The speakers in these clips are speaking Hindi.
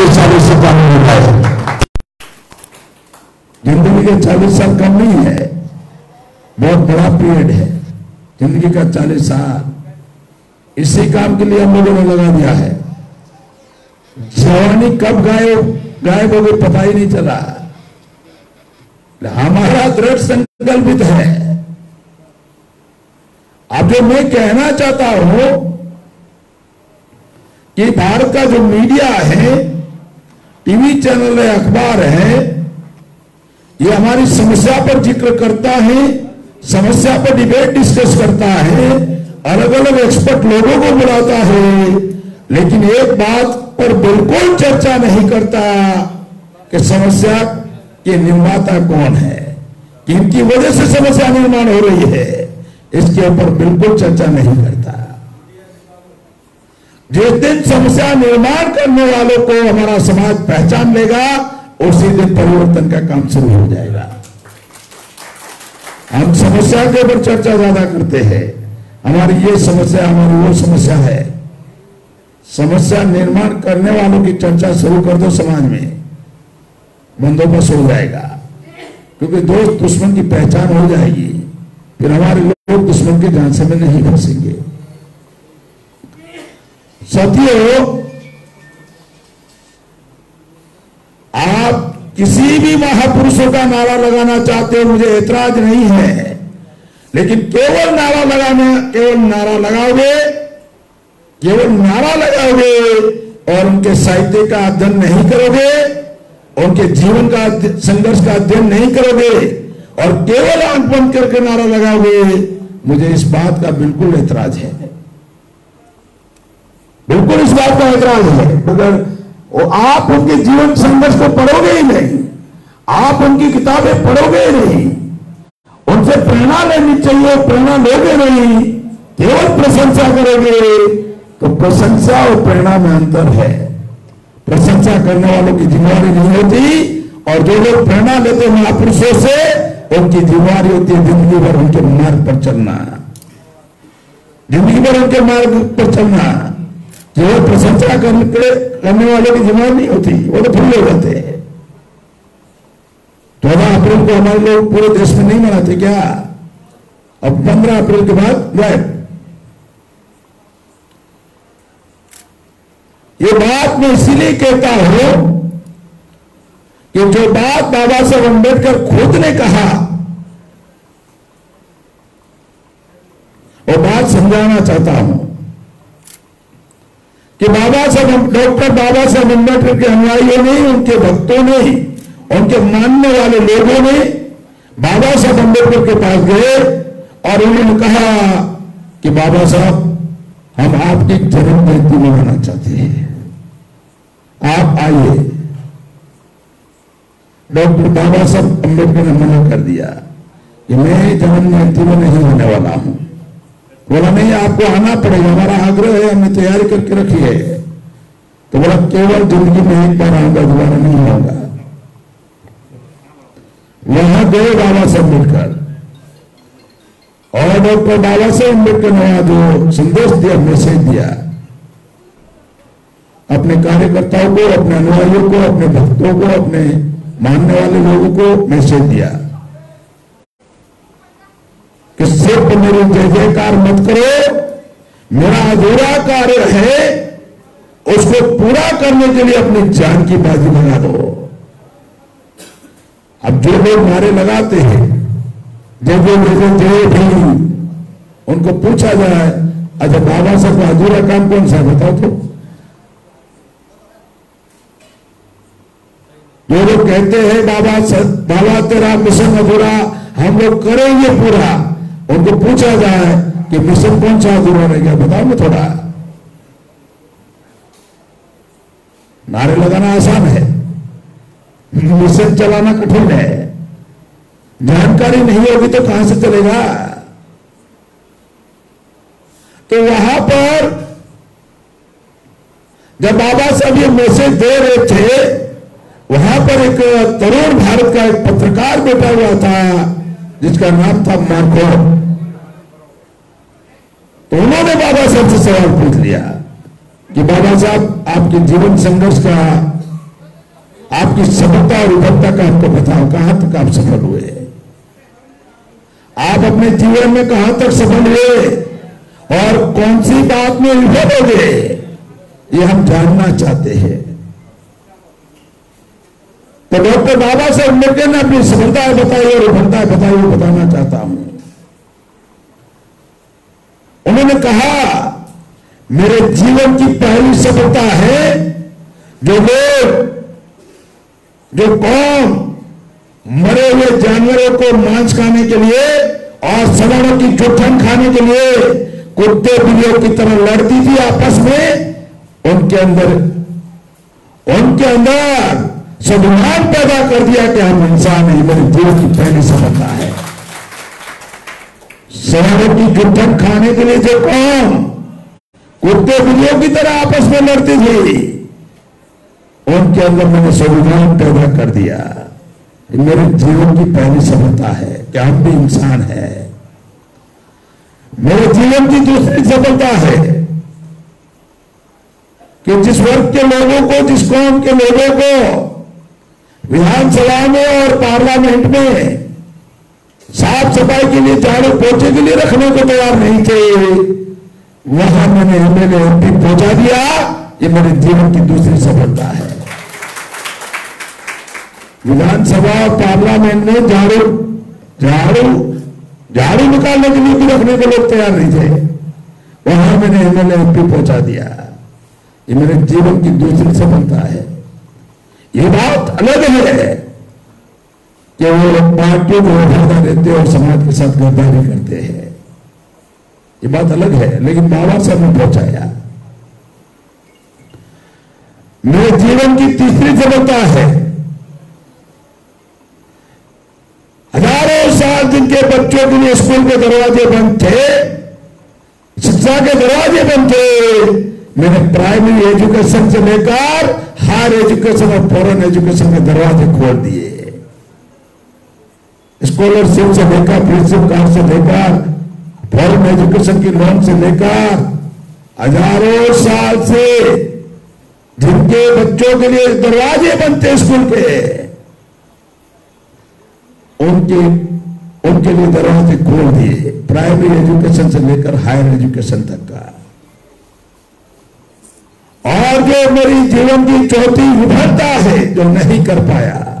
चालीस चालीस से कम हो गए ज़िंदगी के चालीस साल कम नहीं है बहुत बड़ा पीरियड है ज़िंदगी का चालीस साल इसी काम के लिए हम लोगों ने लगा दिया है जवानी कब गायब गायब हो गई पता ही नहीं चला हमारा दृढ़ संकल्पित है अब जो मैं कहना चाहता हूँ कि भारत का जो मीडिया है टीवी चैनल है अखबार है। ये हमारी समस्या पर ज़िक्र करता है, समस्या पर डिबेट डिस्कस करता है अलग अलग एक्सपर्ट लोगों को बुलाता है, लेकिन एक बात पर बिल्कुल चर्चा नहीं करता कि समस्या के निर्माता कौन है किनकी वजह से समस्या निर्माण हो रही है, इसके ऊपर बिल्कुल चर्चा नहीं करता। जिस दिन समस्या निर्माण करने वालों को हमारा समाज पहचान लेगा, उसी दिन परिवर्तन का काम शुरू हो जाएगा। हम समस्या के ऊपर चर्चा ज़्यादा करते हैं। हमारी ये समस्या, हमारी वो समस्या है। समस्या निर्माण करने वालों की चर्चा शुरू कर दो समाज में। बंदोबस्त हो जाएगा। क्योंकि दोस्त दुश्मन की पहचान हो जाएगी। फिर हमारे लोग दुश्मन के झांसे में नहीं फंसेंगे साथियों, आप किसी भी महापुरुषों का नारा लगाना चाहते हो, मुझे ऐतराज नहीं है। लेकिन केवल नारा लगाने, केवल नारा लगाओगे, केवल नारा लगाओगे और उनके साहित्य का अध्ययन नहीं करोगे, उनके जीवन का संघर्ष का अध्ययन नहीं करोगे और केवल आँख बंद करके नारा लगाओगे, मुझे इस बात का बिल्कुल ऐतराज है। बिल्कुल इस बात का ऐतराज है। अगर वो आप उनके जीवन संघर्ष को पढ़ोगे ही नहीं। आप उनकी किताबें पढ़ोगे ही नहीं। उनसे प्रेरणा लेनी चाहिए, प्रेरणा लोगे नहीं। केवल प्रशंसा करोगे तो प्रशंसा और प्रेरणा में अंतर है। प्रशंसा करने वालों की जिम्मेवारी नहीं होती, और जो लोग प्रेरणा लेते हैं महापुरुषों से, उनकी जिम्मेवारी होती है ज़िंदगी भर उनके मार्ग पर चलना। ज़िंदगी भर उनके मार्ग पर चलना। केवल प्रशंसा करने करने वालों की जिम्मेवारी नहीं होती, वो तो फ्री हो जाते हैं। चौदह अप्रैल को हमारे लोग पूरे देश में नहीं मनाते क्या? अब पंद्रह अप्रैल के बाद गायब। ये बात मैं इसीलिए कहता हूँ कि जो बात बाबा साहब अंबेडकर खुद ने कहा, वो बात समझाना चाहता हूँ। कि बाबा साहब डॉक्टर बाबा साहब अंबेडकर के अनुयायियों ने, उनके भक्तों ने, उनके मानने वाले लोगों ने बाबा साहब अंबेडकर के पास गए और उन्होंने कहा कि बाबा साहब, हम आपकी जन्म जयंती मनाना चाहते हैं। आप आइए। डॉक्टर बाबा साहब अंबेडकर ने मना कर दिया कि मैं जन्म जयंती में नहीं होने वाला हूँ। बोला, नहीं, आपको आना पड़ेगा, हमारा आग्रह है, हमने तैयारी करके रखी है। तो बोला, केवल ज़िंदगी में एक बार आऊँगा, दोबारा नहीं आऊँगा। यहाँ गए बाबा साहब अंबेडकर और डॉक्टर बाबा साहब अंबेडकर ने जो संदेश दिया, मैसेज दिया। अपने कार्यकर्ताओं को, अपने अनुयायियों को, अपने भक्तों को, अपने मानने वाले लोगों को मैसेज दिया। कि सिर्फ़ मेरी जय जयकार मत करो। मेरा अधूरा कार्य है, उसको पूरा करने के लिए अपनी जान की बाजी लगा दो। अब जो लोग नारे लगाते हैं, जब जय जय जय भीम, उनको पूछा जाए अच्छा बाबा साहब का अधूरा काम कौन सा बताओ तो। जो लोग कहते हैं, बाबा बाबा तेरा मिशन अधूरा, हम लोग करेंगे पूरा। उनको पूछा जाए कि मिशन कौन सा अधूरा रह गया बताओ थोड़ा। नारे लगाना आसान है। मिशन चलाना कठिन है। जानकारी नहीं होगी तो कहाँ से चलेगा? तो वहाँ पर जब बाबा साहब ये मैसेज दे रहे थे, वहाँ पर एक तरुण भारत का एक पत्रकार बैठा हुआ था, जिसका नाम था मार्को तो उन्होंने बाबा साहब से सवाल पूछ लिया कि बाबा साहब, आपके जीवन संघर्ष का, आपकी सफलता और विफलता का आपको बताओ, कहाँ तक आप सफल हुए? आप अपने जीवन में कहाँ तक सफल हुए? और कौन सी बात में विफल हो गए? ये हम जानना चाहते हैं। तो डॉक्टर बाबा साहब अंबेडकर ने अपनी सफलताएँ बताई और विफलताएँ बताई बताना चाहता हूँ। उन्होंने कहा, मेरे जीवन की पहली सफलता है जो लोग, जो कौम मरे हुए जानवरों को मांस खाने के लिए और सवारों की चुठन खाने के लिए कुत्ते बिल्लियों की तरह लड़ती थी आपस में, उनके अंदर उनके अंदर स्वाभिमान पैदा कर दिया कि हम इंसान है मेरे जीवन की पहली सफलता है। सवारों की चुठन खाने के लिए जो कौम कुत्ते बिल्लियों की तरह आपस में लड़ती थी। उनके अंदर मैंने संविधान पैदा कर दिया मेरे जीवन की पहली सफलता है कि हम भी इंसान है। मेरे जीवन की दूसरी सफलता है कि जिस वर्ग के लोगों को, जिस कौम के लोगों को विधानसभा में और पार्लियामेंट में साफ़ सफ़ाई के लिए झाड़ू पोछे के लिए रखने को तैयार नहीं थे। वहाँ मैंने एमएलए एमपी पहुँचा दिया। ये मेरे जीवन की दूसरी सफलता है। विधानसभा पार्लियामेंट में झाड़ू झाड़ू झाड़ू निकालने के लिए भी रखने को लोग तैयार नहीं थे। वहाँ मैंने एमएलए एमपी पहुँचा दिया। ये मेरे जीवन की दूसरी सफलता है। ये बात अलग है। कि वो पार्टियों को वफादा देते और समाज के साथ गद्दारी करते हैं। ये बात अलग है, लेकिन बाबा साहब ने पहुँचाया। मेरे जीवन की तीसरी सफलता है? हज़ारों साल जिनके बच्चों के लिए स्कूल के दरवाजे बंद थे, शिक्षा के दरवाजे बंद थे, मैंने प्राइमरी एजुकेशन से लेकर हायर एजुकेशन और फॉरन एजुकेशन के दरवाजे खोल दिए। स्कॉलरशिप से लेकर प्रिंसिप कार्ड से लेकर फॉरन एजुकेशन की लोन से लेकर, हज़ारों साल से जिनके बच्चों के लिए दरवाजे बनते स्कूल के, उनके उनके लिए दरवाजे खोल दिए प्राइमरी एजुकेशन से लेकर हायर एजुकेशन तक का। और जो मेरी जीवन की चौथी विफलता है, जो नहीं कर पाया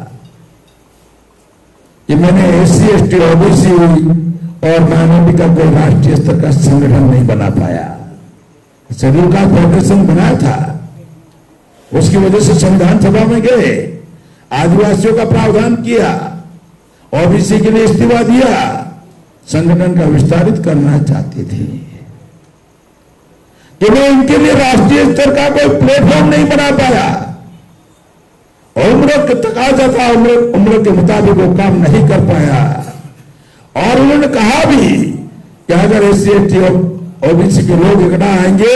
कि मैंने S C S T OBC और माइनॉरिटी का कोई राष्ट्रीय स्तर का संगठन नहीं बना पाया। शेड्यूल कास्ट फेडरेशन बनाया था। उसकी वजह से संविधान सभा में गए, आदिवासियों का प्रावधान किया, ओबीसी के लिए इस्तीफा दिया, संगठन का विस्तारित करना चाहते थे। कि मैं इनके लिए राष्ट्रीय स्तर का कोई प्लेटफॉर्म नहीं बना पाया। उम्र के तकाजा था उम्र उम्र के मुताबिक वो काम नहीं कर पाया। और उन्होंने कहा भी कि अगर एस सी ओबीसी के लोग इकट्ठा आएँगे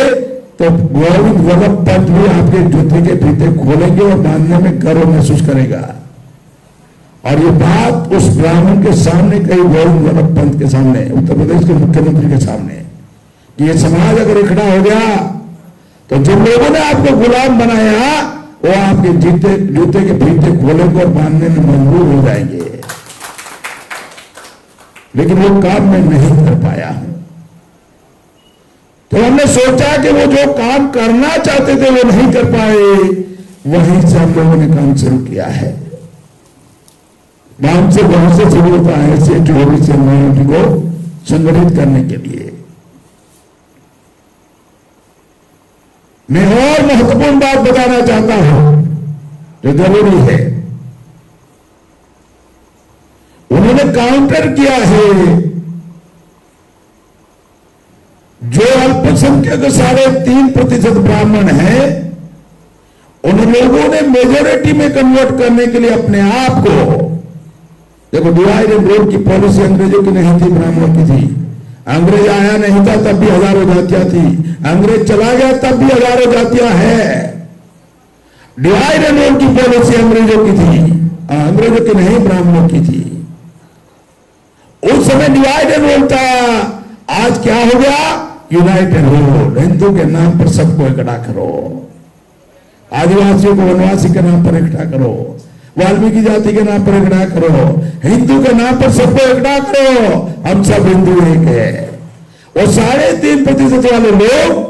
तो गोविंद वल्लभ पंत भी आपके जूते के फीते खोलेंगे और बांधने में गर्व महसूस करेगा। और ये बात उस ब्राह्मण के सामने कही गोविंद वल्लभ पंत के सामने, उत्तर प्रदेश के मुख्यमंत्री के सामने, कि ये समाज अगर इकट्ठा हो गया तो जिन लोगों ने आपको गुलाम बनाया वो आपके जीते, जूते के फीते खोलेंगे और बांधने में मजबूर हो जाएँगे। लेकिन वो काम मैं नहीं कर पाया हूँ। तो हमने सोचा कि वो जो काम करना चाहते थे वो नहीं कर पाए। वहीं से हम लोगों ने काम शुरू किया है। गाँव से बहुत से शुरू होता है से को संगठित करने के लिए। मैं और महत्वपूर्ण बात बताना चाहता हूँ, जो ज़रूरी है। उन्होंने काउंटर किया है जो अल्पसंख्यक साढ़े तीन प्रतिशत ब्राह्मण है, उन लोगों ने मेजोरिटी में कन्वर्ट करने के लिए अपने आप को, देखो डिवाइड एंड रूल की पॉलिसी अंग्रेज़ों की नहीं थी, ब्राह्मणों की थी। अंग्रेज़ आया नहीं था, तब भी हज़ारों जातियाँ थी। अंग्रेज़ चला गया, तब भी हज़ारों जातियाँ हैं। डिवाइड एंड की पॉलिसी अंग्रेज़ों की थी। अंग्रेज़ों की नहीं, ब्राह्मणों की थी। उस समय डिवाइड एंड रूल था। आज क्या हो गया? यूनाइटेड रूल हिंदू के नाम पर सबको इकट्ठा करो। आदिवासियों को वनवासी के नाम पर इकट्ठा करो। वाल्मीकि जाति के नाम पर इकट्ठा करो, हिंदू के नाम पर सबको इकट्ठा करो, हम सब हिंदू एक है। और साढ़े तीन प्रतिशत वाले लोग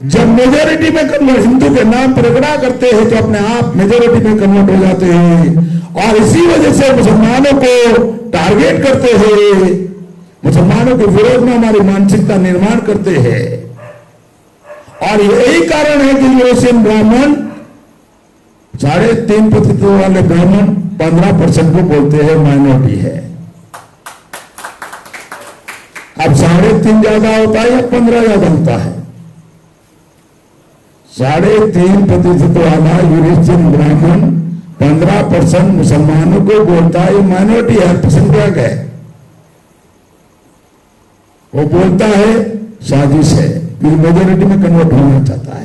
जब मेजोरिटी में कन्वर्ट हिंदू के नाम पर इकट्ठा करते हैं तो अपने आप मेजोरिटी में कन्वर्ट हो जाते हैं। और इसी वजह से मुसलमानों को टारगेट करते हैं। मुसलमानों के विरोध में हमारी मानसिकता निर्माण करते हैं। और यही कारण है कि यूरोशियन ब्राह्मण साढ़े तीन प्रतिशत वाले ब्राह्मण पंद्रह परसेंट को बोलते हैं माइनॉरिटी है। अब साढ़े तीन ज़्यादा होता है या पंद्रह ज़्यादा होता है? साढ़े तीन प्रतिशत वाला यूरोशियन ब्राह्मण पंद्रह परसेंट मुसलमानों को बोलता है माइनॉरिटी है अल्पसंख्यक है वो बोलता है साजिश है फिर मेजोरिटी में कन्वर्ट होना चाहता है।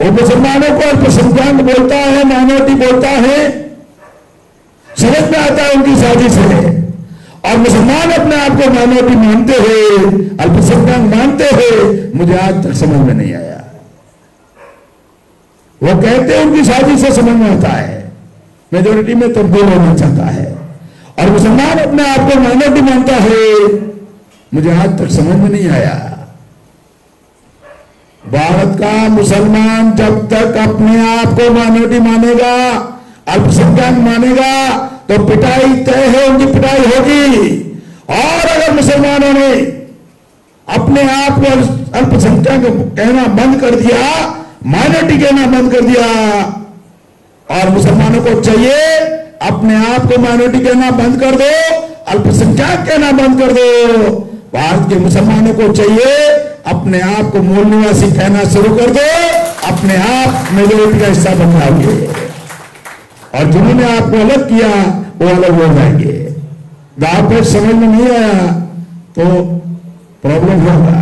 वो मुसलमानों को अल्पसंख्यक बोलता है माइनॉरिटी बोलता है। समझ में आता है उनकी साजिश है। और मुसलमान अपने आप को माइनॉरिटी मानते हैं, अल्पसंख्यक मानते हैं। मुझे आज तक समझ में नहीं आया। वो कहते हैं उनकी साजिश से समझ में आता है। मेजोरिटी में तब्दील होना चाहता है। और मुसलमान अपने आप को माइनॉरिटी मानता है। मुझे आज तक समझ में नहीं आया। भारत का मुसलमान जब तक अपने आप को माइनॉरिटी मानेगा, अल्पसंख्यक मानेगा तो पिटाई तय है, उनकी पिटाई होगी। और अगर मुसलमानों ने अपने आप को अल्पसंख्यक कहना बंद कर दिया, माइनॉरिटी कहना बंद कर दिया, और मुसलमानों को चाहिए, अपने आप को माइनॉरिटी कहना बंद कर दो, अल्पसंख्यक कहना बंद कर दो, भारत के मुसलमानों को चाहिए अपने आप को मूल निवासी कहना शुरू कर दो, अपने आप मेजोरिटी का हिस्सा बन जाओगे और जिन्होंने आपको अलग किया, वो अलग हो जाएँगे। दाव पे समझ में नहीं आया तो प्रॉब्लम होगा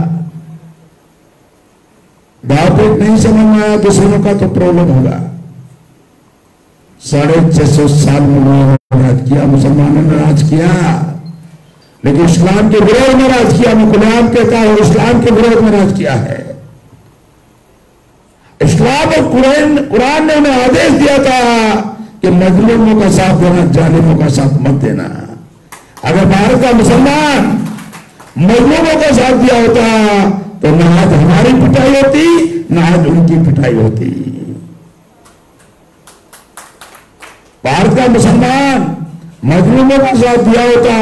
दाव पे नहीं समझ में आया दुश्मनों का तो प्रॉब्लम होगा साढ़े छह सौ साल में राज किया, मुसलमानों ने राज किया। लेकिन इस्लाम के विरोध में राज किया मैं खुलेआम कहता हूँ इस्लाम के विरोध में राज किया है। इस्लाम और कुरान कुरान ने उन्हें आदेश दिया था कि मजलूमों का साथ देना, जालिमों का साथ मत देना। अगर भारत का मुसलमान मजलूमों का साथ दिया होता तो न आज हमारी पिटाई होती, न आज उनकी पिटाई होती। भारत का मुसलमान मजलूमों का साथ दिया होता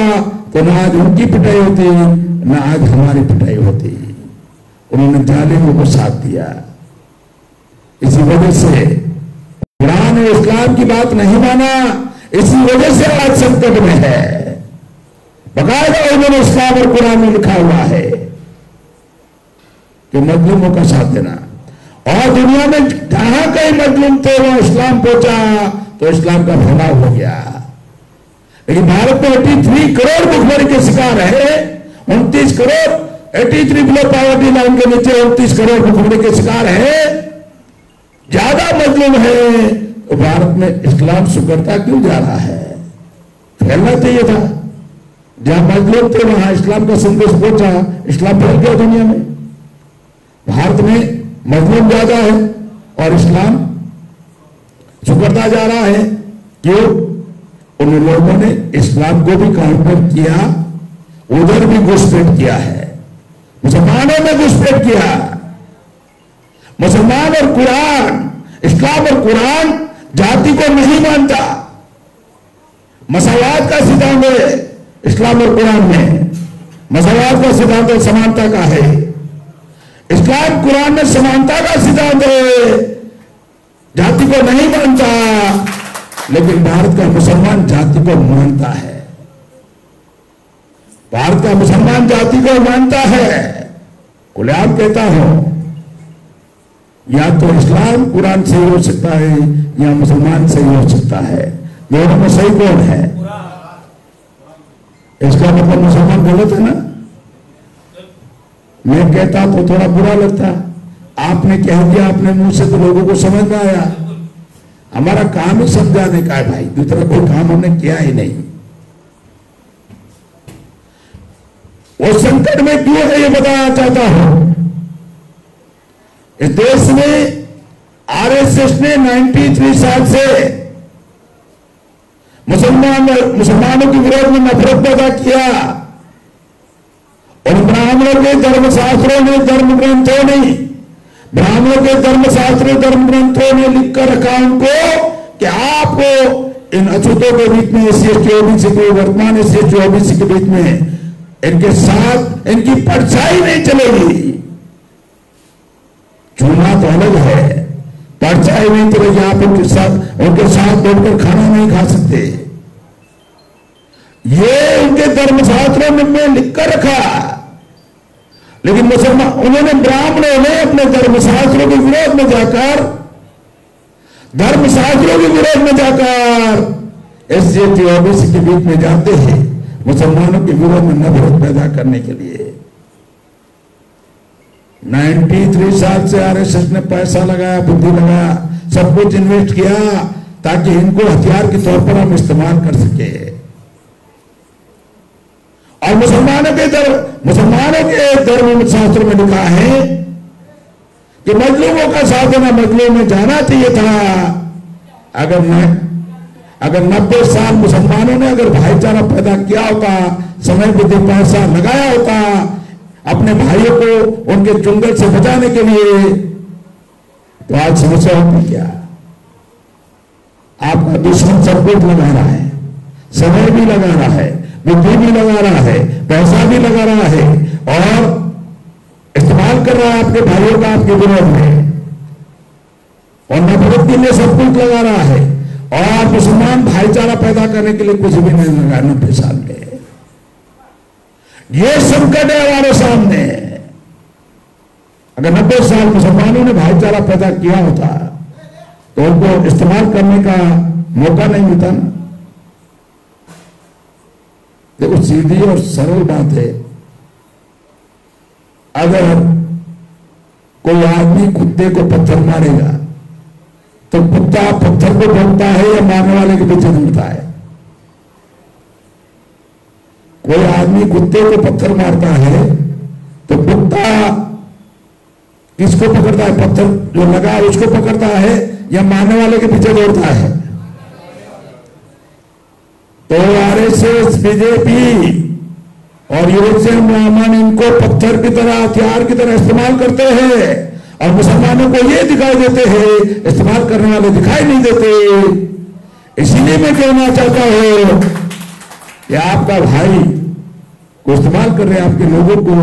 तो न आज उनकी पिटाई होती है, ना आज हमारी पिटाई होती उन्होंने जालिमों को साथ दिया। इसी वजह से कुरान और इस्लाम की बात नहीं माना, इसी वजह से आज संकट में है। बकायदा उन्होंने इस्लाम और कुरान में लिखा हुआ है कि मजलूमों का साथ देना। और दुनिया में जहाँ कहीं मजलूम थे, वहाँ इस्लाम पहुँचा तो इस्लाम का फैलाव हो गया। लेकिन भारत में एटी थ्री करोड़ भुखमरी के शिकार है उनतीस crore eighty three below poverty line के नीचे उनतीस करोड़ भुखमरी के शिकार है। ज़्यादा मजलूम है तो भारत में इस्लाम सुकरता क्यों जा रहा है? फैलना चाहिए था। जहाँ मजलूम थे, वहाँ इस्लाम का संदेश पहुँचा। इस्लाम फैल गया दुनिया में। भारत में मजलूम ज़्यादा है और इस्लाम सुकरता जा रहा है। क्यों? उन लोगों ने इस्लाम को भी काउंटर किया, उधर भी घुसपैठ किया है। मुसलमानों में घुसपैठ किया। मुसलमान और कुरान, इस्लाम और कुरान जाति को नहीं मानता। मसवाद का सिद्धांत है, इस्लाम और कुरान में। मसवाद का सिद्धांत समानता का है। इस्लाम, कुरान में समानता का सिद्धांत है। जाति को नहीं मानता लेकिन भारत का मुसलमान जाति को मानता है। भारत का मुसलमान जाति को मानता है। खुलेआम कहता हूँ, या तो इस्लाम कुरान सही हो सकता है, या मुसलमान सही हो सकता है। दोनों में सही कौन है? इसका मतलब मुसलमान गलत है ना? मैं कहता तो थोड़ा बुरा लगता। आपने कह दिया अपने मुँह से तो लोगों को समझ में आया। हमारा काम ही समझाने का है भाई, दूसरा कोई काम हमने किया ही नहीं। वो संकट में क्यों है ये बताना चाहता हूँ? इस देश में आरएसएस ने 93 साल से मुसलमान, मुसलमानों के विरोध में नफरत पैदा किया। और ब्राह्मणों के धर्मशास्त्रों ने धर्म ग्रंथों ने ब्राह्मणों के धर्मशास्त्र धर्म ग्रंथों ने लिख कर रखा उनको कि आपको इन अछूतों के बीच में S C S T OBC के वर्तमान S C S T OBC के बीच में, इनके साथ इनकी परछाई नहीं चलेगी। चूना तो अलग है, परछाई नहीं चलेगी, आप उनके साथ उनके साथ बैठकर खाना नहीं खा सकते। ये उनके धर्मशास्त्रों में लिखकर रखा। लेकिन मुसलमान, उन्होंने ब्राह्मणों ने अपने धर्मशास्त्रों के विरोध में जाकर धर्मशास्त्रों के विरोध में जाकर एस सी ओबीसी के बीच में जाते हैं, मुसलमानों के विरोध में नफरत पैदा करने के लिए। 93 साल से आरएसएस ने पैसा लगाया, बुद्धि लगाया, सब कुछ इन्वेस्ट किया, ताकि इनको हथियार के तौर पर हम इस्तेमाल कर सके। और मुसलमानों के धर्म मुसलमानों के धर्म शास्त्र में लिखा है कि मजलूमों का साथ देना मजलूम में जाना चाहिए था। अगर न, अगर नब्बे साल मुसलमानों ने अगर भाईचारा पैदा किया होता, समय बुद्धि पैसा लगाया होता, अपने भाइयों को उनके चुंगल से बचाने के लिए तो आज समस्या होती क्या? आपका दुश्मन सब कुछ लगा रहा है, समय भी लगा रहा है। बुद्धि भी लगा रहा है, पैसा भी लगा रहा है और इस्तेमाल कर रहा है आपके भाइयों का आपके विरोध में। और नफरत के लिए सब कुछ लगा रहा है और आप मुसलमान भाईचारा पैदा करने के लिए कुछ भी नहीं लगा नब्बे साल में ये संकट है हमारे सामने। अगर नब्बे साल मुसलमानों ने भाईचारा पैदा किया होता तो उनको इस्तेमाल करने का मौका नहीं मिलता ना। देखो सीधी और सरल बात है, अगर कोई आदमी कुत्ते को पत्थर मारेगा तो कुत्ता पत्थर को भोगता है या मारने वाले के पीछे घूमता है? कोई आदमी कुत्ते को पत्थर मारता है तो कुत्ता किसको पकड़ता है? पत्थर जो लगा उसको पकड़ता है या मारने वाले के पीछे दौड़ता है? आरएसएस बीजेपी और यूरोपियन ब्राह्मण इनको पत्थर की तरह, हथियार की तरह इस्तेमाल करते हैं। और मुसलमानों को ये दिखाई देते हैं, इस्तेमाल करने वाले दिखाई नहीं देते। इसीलिए मैं कहना चाहता हूँ कि आपका भाई को इस्तेमाल कर रहे आपके लोगों को,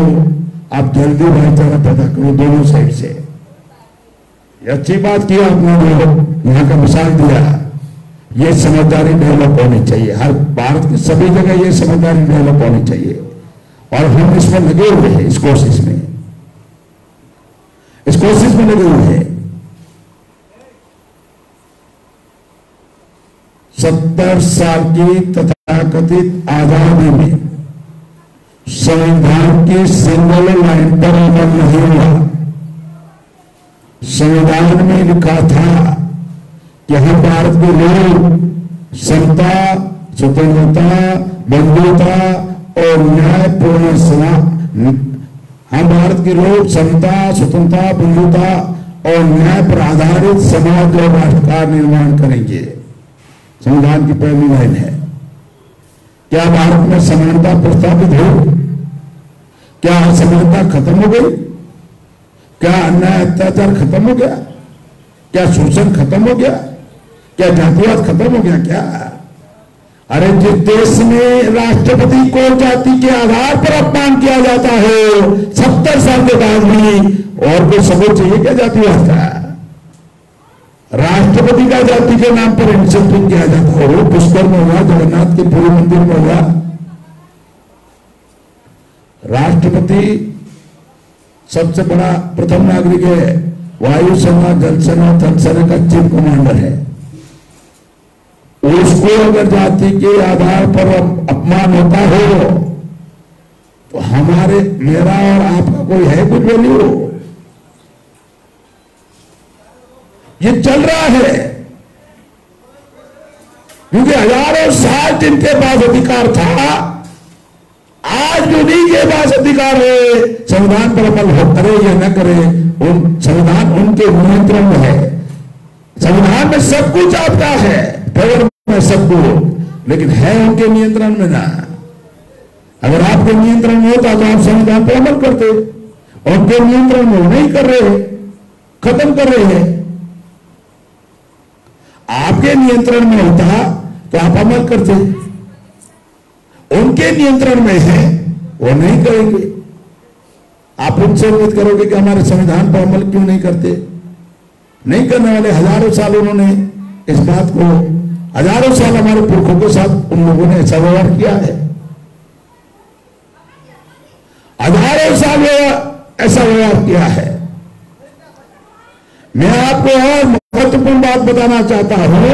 आप जल्दी भाईचारा पैदा करो दोनों साइड से। अच्छी बात की आपने यहाँ का मिसाल दिया। ये समझदारी डेवलप होनी चाहिए। हर भारत की सभी जगह ये समझदारी डेवलप होनी चाहिए। और हम इसमें लगे हुए हैं, इस कोशिश में। इस कोशिश में लगे हुए हैं। सत्तर साल की तथाकथित आज़ादी में संविधान की सिंगल लाइन पर अमल नहीं हुआ। संविधान में लिखा था हम भारत के लोग समता स्वतंत्रता, बंधुता और न्यायपूर्ण हम भारत के लोग समता स्वतंत्रता, बंधुता और न्याय पर आधारित समाज और राष्ट्र का निर्माण करेंगे। संविधान की पहली लाइन है, क्या भारत में समानता प्रस्तावित हो क्या असमानता खत्म हो गई? क्या अन्याय अत्याचार खत्म हो गया? क्या शोषण खत्म हो गया? क्या जातिवाद खत्म हो गया क्या? अरे जिस देश में राष्ट्रपति को जाति के आधार पर अपमान किया जाता है, सत्तर साल के बाद भी, और कोई सबूत चाहिए क्या जातिवाद का? राष्ट्रपति का जाति के नाम पर इंसेंटिव किया जाता हो। पुष्कर में हुआ, जगन्नाथ के पूरी मंदिर में हुआ। राष्ट्रपति सबसे बड़ा प्रथम नागरिक है, वायुसेना जल सेना थल सेना का चीफ कमांडर है। उसको अगर जाति के आधार पर अपमान होता हो तो हमारे, मेरा और आपका कोई है कुछ वैल्यू ये चल रहा है। क्योंकि हज़ारों साल जिनके पास अधिकार था, आज उन्हीं के पास अधिकार है, संविधान पर अमल हो करे या न करे, उन, संविधान उनके नियंत्रण में है। संविधान में सब कुछ आपका है। सब लेकिन है उनके नियंत्रण में ना। अगर आपके नियंत्रण में होता तो आप संविधान पर अमल करते। उनके नियंत्रण में नहीं कर रहे खत्म कर रहे हैं। आपके नियंत्रण में होता तो आप अमल करते। उनके नियंत्रण में है, वो नहीं करेंगे। आप उनसे उम्मीद करोगे कि हमारे संविधान पर अमल क्यों नहीं करते? नहीं करने वाले हज़ारों साल उन्होंने इस बात को हज़ारों साल हमारे पुरखों के साथ उन लोगों ने ऐसा व्यवहार किया है। हज़ारों साल ऐसा व्यवहार किया है। मैं आपको और महत्वपूर्ण बात बताना चाहता हूँ।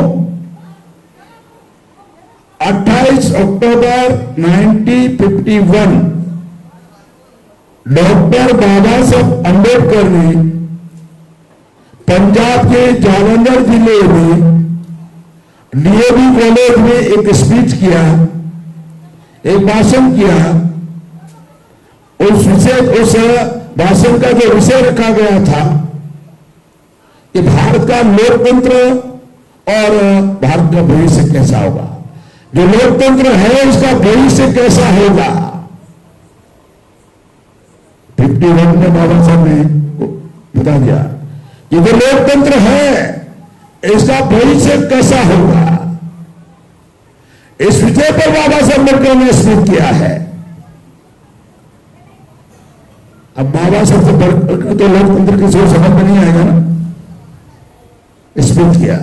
28 अक्टूबर 1951 डॉक्टर बाबा साहब अंबेडकर ने पंजाब के जालंधर ज़िले में डीएवी कॉलेज में एक स्पीच किया, एक भाषण किया, उस विषय, उस भाषण का जो विषय रखा गया था, कि भारत का लोकतंत्र और भारत का भविष्य कैसा होगा? जो लोकतंत्र है, उसका भविष्य कैसा होगा? फिफ्टी वन में बाबा साहब ने बता दिया, कि जो लोकतंत्र है इसका भविष्य कैसा होगा? इस विषय पर बाबा साहब अंबेडकर ने स्पीच किया है? अब बाबा साहब बढ़कर तो लोकतंत्र की सोच समझ में नहीं आएगा ना? स्पीच किया।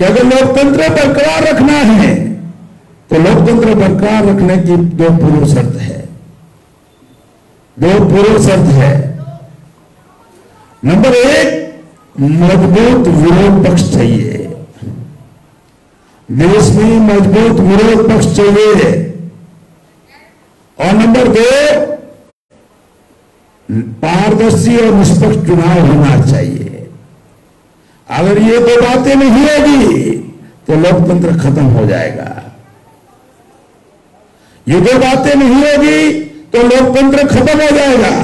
कि अगर लोकतंत्र बरकरार रखना है तो लोकतंत्र बरकरार रखने की दो पूर्व शर्त है। दो पूर्व शर्त है। नंबर एक मज़बूत विरोध पक्ष चाहिए। देश में मज़बूत विरोध पक्ष चाहिए। और नंबर दो, पारदर्शी और निष्पक्ष चुनाव होना चाहिए। अगर ये दो बातें नहीं होगी तो लोकतंत्र खत्म हो जाएगा। ये दो बातें नहीं होगी तो लोकतंत्र खत्म हो जाएगा।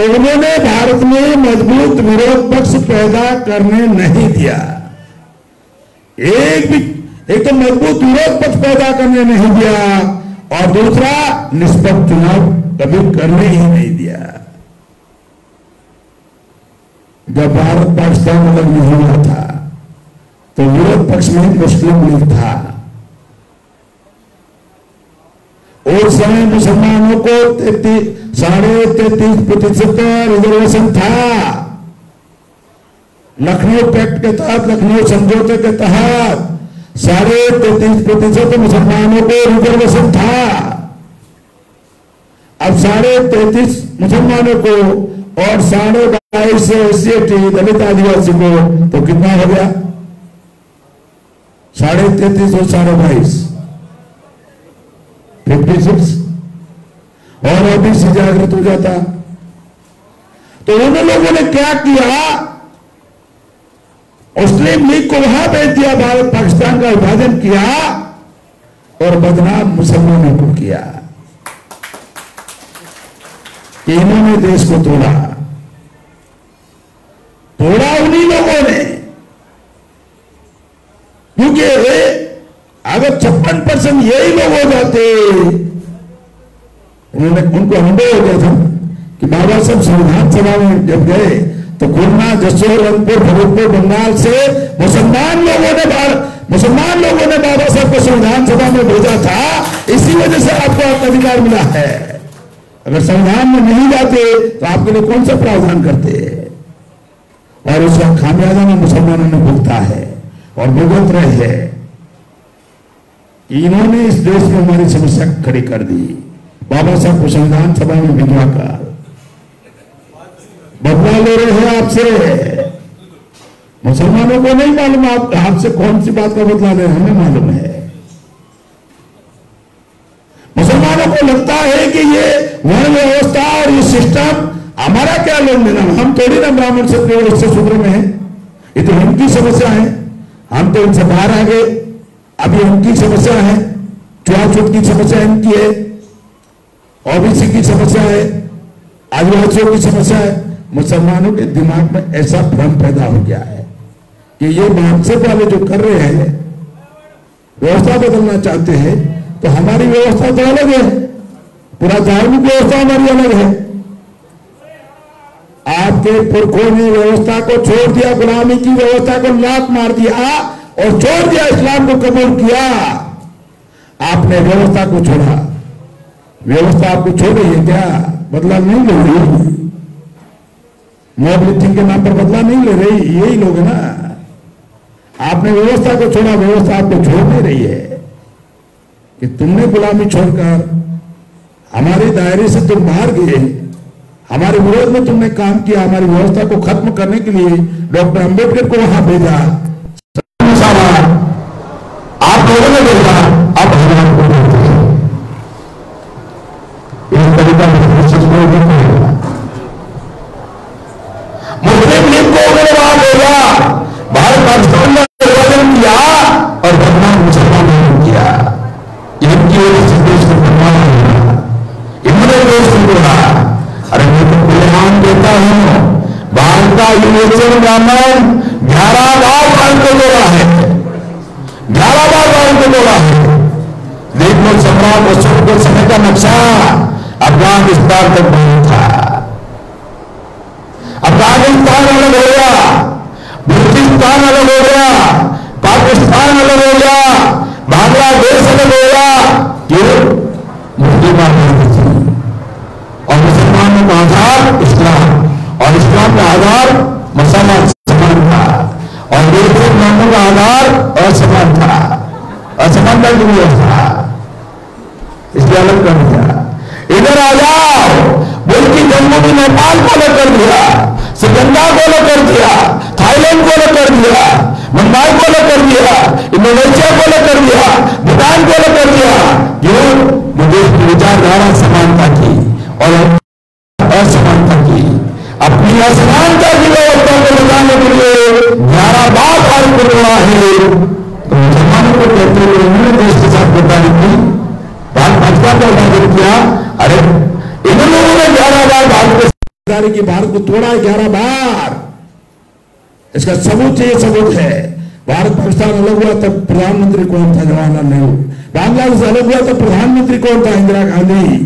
तो उन्होंने भारत में मज़बूत विरोध पक्ष पैदा करने नहीं दिया। एक भी, एक तो मज़बूत विरोध पक्ष पैदा करने नहीं दिया और दूसरा निष्पक्ष चुनाव कभी करने ही नहीं दिया। जब भारत पाकिस्तान अलग नहीं हुआ था तो विरोध पक्ष में मुस्लिम लीग था। उस समय मुसलमानों को साढ़े तैतीस प्रतिशत रिजर्वेशन था। लखनऊ पैक्ट के तहत, लखनऊ समझौते के तहत, साढ़े तैतीस प्रतिशत मुसलमानों को रिजर्वेशन था। अब साढ़े तैतीस मुसलमानों को और साढ़े बाईस एस दलित आदिवासी को तो कितना हो गया? साढ़े तैतीस और साढ़े बाईस। फिफ्टी सिक्स और ओबीसी जागृत हो जाता। तो उन लोगों ने क्या किया? मुस्लिम लीग को वहाँ भेज दिया, भारत पाकिस्तान का विभाजन किया और बदनाम मुसलमानों को किया। कि इन्होंने देश को तोड़ा। तोड़ा उन्हीं लोगों ने। क्योंकि अगर छप्पन परसेंट यही लोग हो जाते उनको अनुभव हो गया था कि बाबा साहब संविधान सभा में जब गए तो खुलना जसोरनपुर भरतपुर बंगाल से मुसलमान लोगों ने मुसलमान लोगों ने बाबा साहब को संविधान सभा में भेजा था, इसी वजह से आपको अधिकार मिला है। अगर संविधान में नहीं जाते तो आपके लिए कौन सा प्रावधान करते? और उसका खामियाजा में मुसलमानों ने भुगता है और भुगत रहे हैं। इन्होंने इस देश में हमारी समस्या खड़ी कर दी। बाबा साहब को संविधान सभा में भिजवा बदला ले रहे हैं आपसे। मुसलमानों को नहीं मालूम आप, आपसे कौन सी बात का बदला ले हैं, हमें मालूम है। मुसलमानों को लगता है कि ये वर्ण व्यवस्था और ये सिस्टम हमारा क्या लोन देना हम थोड़ी ना ब्राह्मण से सूत्र में है। ये तो उनकी समस्या है। हम तो इनसे बाहर आ गए। अभी उनकी समस्या है? चुनाव छुआछूत की समस्या इनकी है? ओबीसी की समस्या है? आदिवासियों की समस्या है? मुसलमानों के दिमाग में ऐसा भ्रम पैदा हो गया है कि ये मानसिक वाले जो कर रहे हैं, व्यवस्था बदलना चाहते हैं तो हमारी व्यवस्था तो अलग है। पूरा धार्मिक व्यवस्था हमारी अलग है। आपके पुरखों ने व्यवस्था को छोड़ दिया, गुलामी की व्यवस्था को लात मार दिया। और छोड़ दिया इस्लाम को कबूल किया, आपने व्यवस्था को छोड़ा। व्यवस्था आपको छोड़ रही है क्या? बदला नहीं ले रही मॉब लिफ्टिंग के नाम पर बदला नहीं ले रही, यही लोग है ना। आपने व्यवस्था को छोड़ा, व्यवस्था आपको छोड़ नहीं रही है। कि तुमने गुलामी छोड़कर हमारे दायरे से तुम बाहर गए, हमारे विरोध में तुमने काम किया, हमारी व्यवस्था को खत्म करने के लिए डॉक्टर अंबेडकर को वहाँ भेजा। मुस्लिम लीग बलूचिस्तान अलग हो गया पाकिस्तान अलग हो गया बांग्लादेश अलग हो गया क्यों? मुस्लिमान और मुसलमान का आधार इस्लाम, और इस्लाम का आधार मुसलमान समान था, और मुस्लिम का आधार असमान था। असमानता की व्यवस्था इंडोनेशिया को अलग कर दिया भूटान को अलग कर दिया। क्यों मुझे विचारधारा समानता की और असमानता की। अपनी असमानता की व्यवस्था को लगाने के लिए ग्यारह बार को बोला है। तो मुसलमानों को कहते हुए उन्होंने देश के साथ गद्दारी की भारत भाजपा को विभाजन किया। अरे इन लोगों ने ग्यारह बार भारत को दारी की भारत को तोड़ा, ग्यारह बार। इसका सबूत ये सबूत है। भारत पाकिस्तान अलग हुआ तब प्रधानमंत्री कौन था जवाहरलाल नेहरू? बांग्लादेश अलग हुआ तब प्रधानमंत्री कौन था इंदिरा गांधी?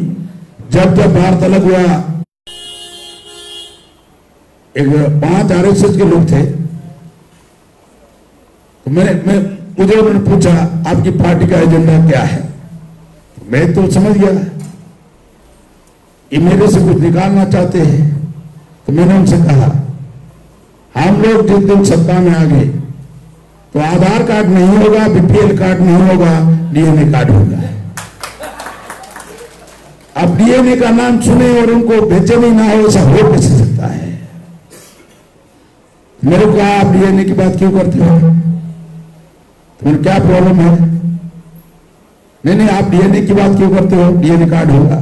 जब जब भारत अलग हुआ, एक पाँच आरएसएस के लोग थे। तो मैंने, मैं, मुझे उन्होंने पूछा, आपकी पार्टी का एजेंडा क्या है? मैं तो समझ गया। मेरे से कुछ निकालना चाहते हैं। तो मैंने उनसे कहा, हम लोग जिस दिन सत्ता में आ गए तो आधार कार्ड नहीं होगा बीपीएल कार्ड नहीं होगा, डीएनए कार्ड होगा। अब डीएनए का नाम सुने और उनको बेचैनी ना हो, ऐसा हो कैसे सकता है? मेरे को आप डीएनए की बात क्यों करते हो? तुम्हें क्या प्रॉब्लम है? नहीं नहीं, आप डीएनए की बात क्यों करते हो? डीएनए कार्ड होगा।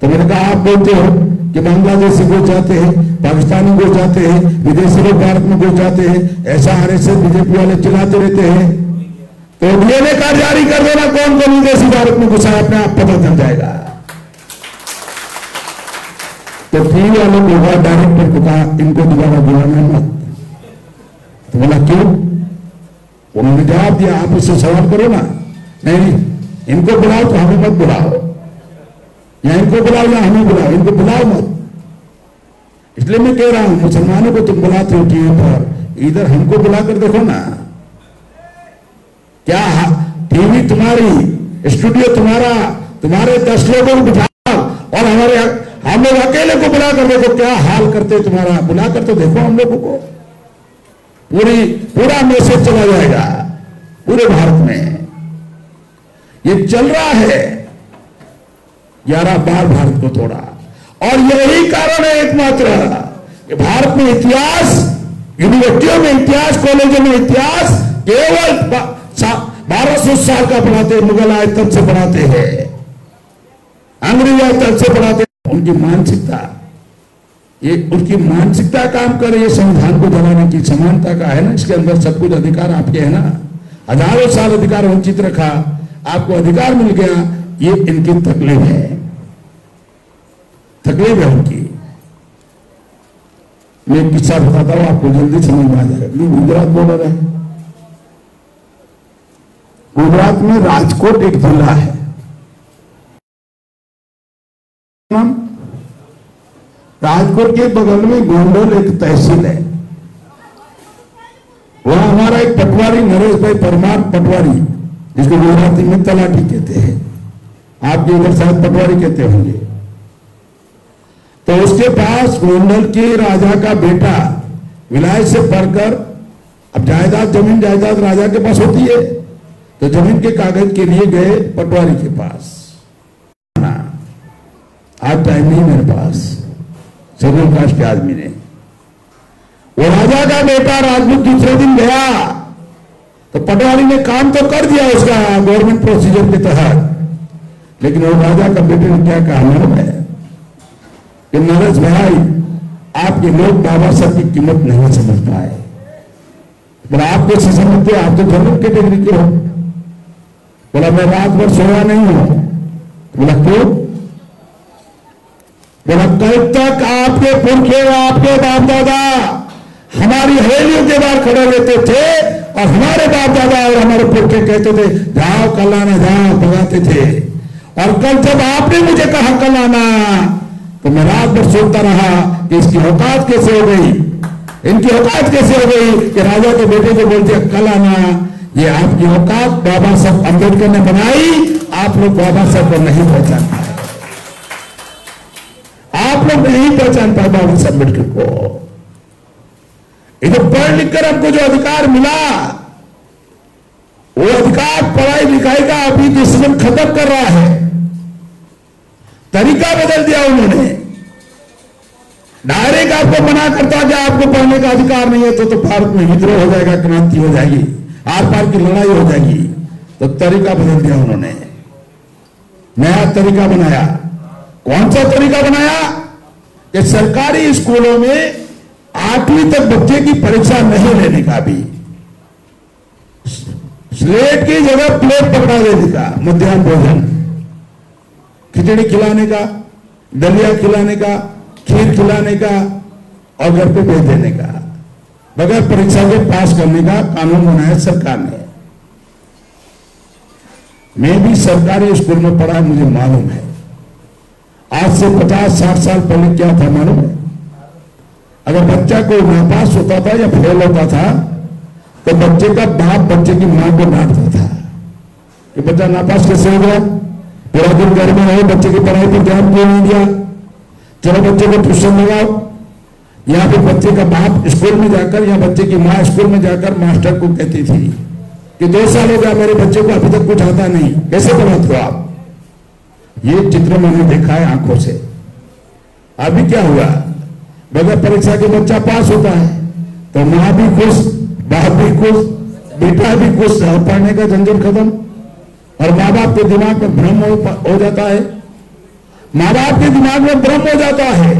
तो मैंने कहा, आप बोलते हो कि बांग्लादेशी घुस जाते हैं, पाकिस्तानी घुस जाते हैं, विदेशी लोग भारत में घुस जाते हैं, ऐसा आरएसएस, बीजेपी वाले चिल्लाते रहते हैं। तो डीएनए कार्ड जारी कर देना, कौन कौन विदेशी भारत में घुसा अपने आप पता चल जाएगा। तो टीवी वालों कहा डायरेक्टर को कहा, इनको दोबारा बुलाना मत। तो बोला, क्यों? उन्होंने जवाब दिया, आप इससे सवाल करो ना। नहीं, इनको बुलाओ तो हमें मत बुलाओ। या इनको बुलाओ या हमें बुलाओ, इनको बुलाओ मत। इसलिए मैं कह रहा हूँ, मुसलमानों को तुम बुलाते हो टीवी पर, इधर हमको बुलाकर देखो ना। क्या टीवी तुम्हारी, स्टूडियो तुम्हारा, तुम्हारे दस लोगों को बिठाओ और हमारे हम लोग अकेले को बुलाकर देखो क्या हाल करते तुम्हारा। बुलाकर तो देखो हम लोगों को। पूरी पूरा मैसेज चला जाएगा, पूरे भारत में। ये चल रहा है। ग्यारह बार भारत को तोड़ा। और यही कारण है एकमात्र, कि भारत में इतिहास यूनिवर्सिटियों में इतिहास कॉलेजों में इतिहास केवल बारह सौ साल का पढ़ाते, मुगल आयतन से पढ़ाते हैं। अंग्रेज़ आयतन से पढ़ाते उनकी मानसिकता, ये उनकी मानसिकता काम करे, ये संविधान को जलाने की समानता का है ना, इसके अंदर सब कुछ अधिकार आपके है ना। हज़ारों साल अधिकार वंचित रखा, आपको अधिकार मिल गया, ये इनकी तकलीफ़ है। तकलीफ़ है उनकी। मैं किस्सा बताता हूँ, आपको जल्दी समझ में आ जाएगा। गुजरात बॉर्डर है। गुजरात में राजकोट एक जिला है। राजकोट के बगल में गोंडल एक तहसील है। वहाँ हमारा एक पटवारी, नरेश भाई परमार पटवारी, जिसको गुजराती में तलाटी कहते हैं। आपके उधर शायद पटवारी कहते होंगे। तो उसके पास गोंडल के राजा का बेटा विलायत से पढ़कर, अब जायदाद, ज़मीन जायदाद राजा के पास होती है। तो ज़मीन के कागज़ के लिए गए पटवारी के पास। आज टाइम नहीं मेरे पास। शेड्यूल कास्ट के आदमी ने। वो राजा का बेटा राजपूत दूसरे दिन गया। तो पटवारी ने काम तो कर दिया उसका गवर्नमेंट प्रोसीजर के तहत। लेकिन वो राजा का बेटे ने क्या कहा है? कि नरेश भाई, आपके लोग बाबा साहब की कीमत नहीं समझ पाए। बोला आप कैसे समझते आप तो जनरल कैटेगरी के हो। बोला, मैं रात भर सोया नहीं हूँ। बोला, क्यों? बोला, कल तक आपके पुरखे आपके बाप दादा हमारी हवेलियों के बाहर खड़े रहते थे और हमारे बाप दादा और हमारे पुरखे कहते थे, जाओ, कल आना, जाओ, भगाते थे। और कल जब आपने मुझे कहा, कल आना तो मैं रात भर सोचता रहा कि इसकी औकात कैसे हो गई? इनकी औकात कैसे हो गई कि राजा के बेटे को बोलते, कल आना ये आपकी औकात बाबा साहब अंबेडकर ने बनाई, आप लोग बाबा साहब को नहीं पहचान पाए। आप लोग नहीं पहचान पाए बाबा साहब अंबेडकर को। इधर पढ़ लिख कर आपको जो अधिकार मिला, वो अधिकार पढ़ाई लिखाई का अभी दुश्मन खत्म कर रहा है। तरीका बदल दिया उन्होंने। डायरेक्ट आपको मना करता कि आपको पढ़ने का अधिकार नहीं है तो तो भारत में विद्रोह हो जाएगा, क्रांति हो जाएगी, आर पार की लड़ाई हो जाएगी। तो तरीका बदल दिया उन्होंने। नया तरीका बनाया। कौन सा तरीका बनाया? कि सरकारी स्कूलों में आठवीं तक बच्चे की परीक्षा नहीं लेने का भी। स्लेट की जगह प्लेट पकड़ा देने का, मध्यान्ह भोजन। खिचड़ी खिलाने का, दलिया खिलाने का, खीर खिलाने का और घर पे भेज देने का। बगैर परीक्षा के पास करने का कानून बनाया सरकार ने। मैं भी सरकारी स्कूल में पढ़ा, मुझे मालूम है। आज से पचास, साठ साल पहले क्या था मालूम है? अगर बच्चा कोई नापास होता था या फेल होता था तो बच्चे का बाप बच्चे की माँ को डांटता था कि बच्चा नापास कैसे हो गया? पूरा दिन घर में रहे, बच्चे की पढ़ाई पर ध्यान क्यों नहीं दिया? चलो बच्चे को ट्यूशन लगाओ या फिर बच्चे का बाप स्कूल में जाकर, या बच्चे की माँ स्कूल में जाकर मास्टर को कहती थी कि दो साल हो गया मेरे बच्चे को अभी तक कुछ आता नहीं। कैसे पढ़ाते हो आप? ये चित्र मैंने देखा है आँखों से। अभी क्या हुआ? बगैर परीक्षा के बच्चा पास होता है। तो माँ भी खुश, बाप भी खुश, बेटा भी खुश पढ़ने का झंझट खत्म। और माँ बाप के दिमाग में भ्रम हो, जाता है। माँ बाप के दिमाग में भ्रम हो जाता है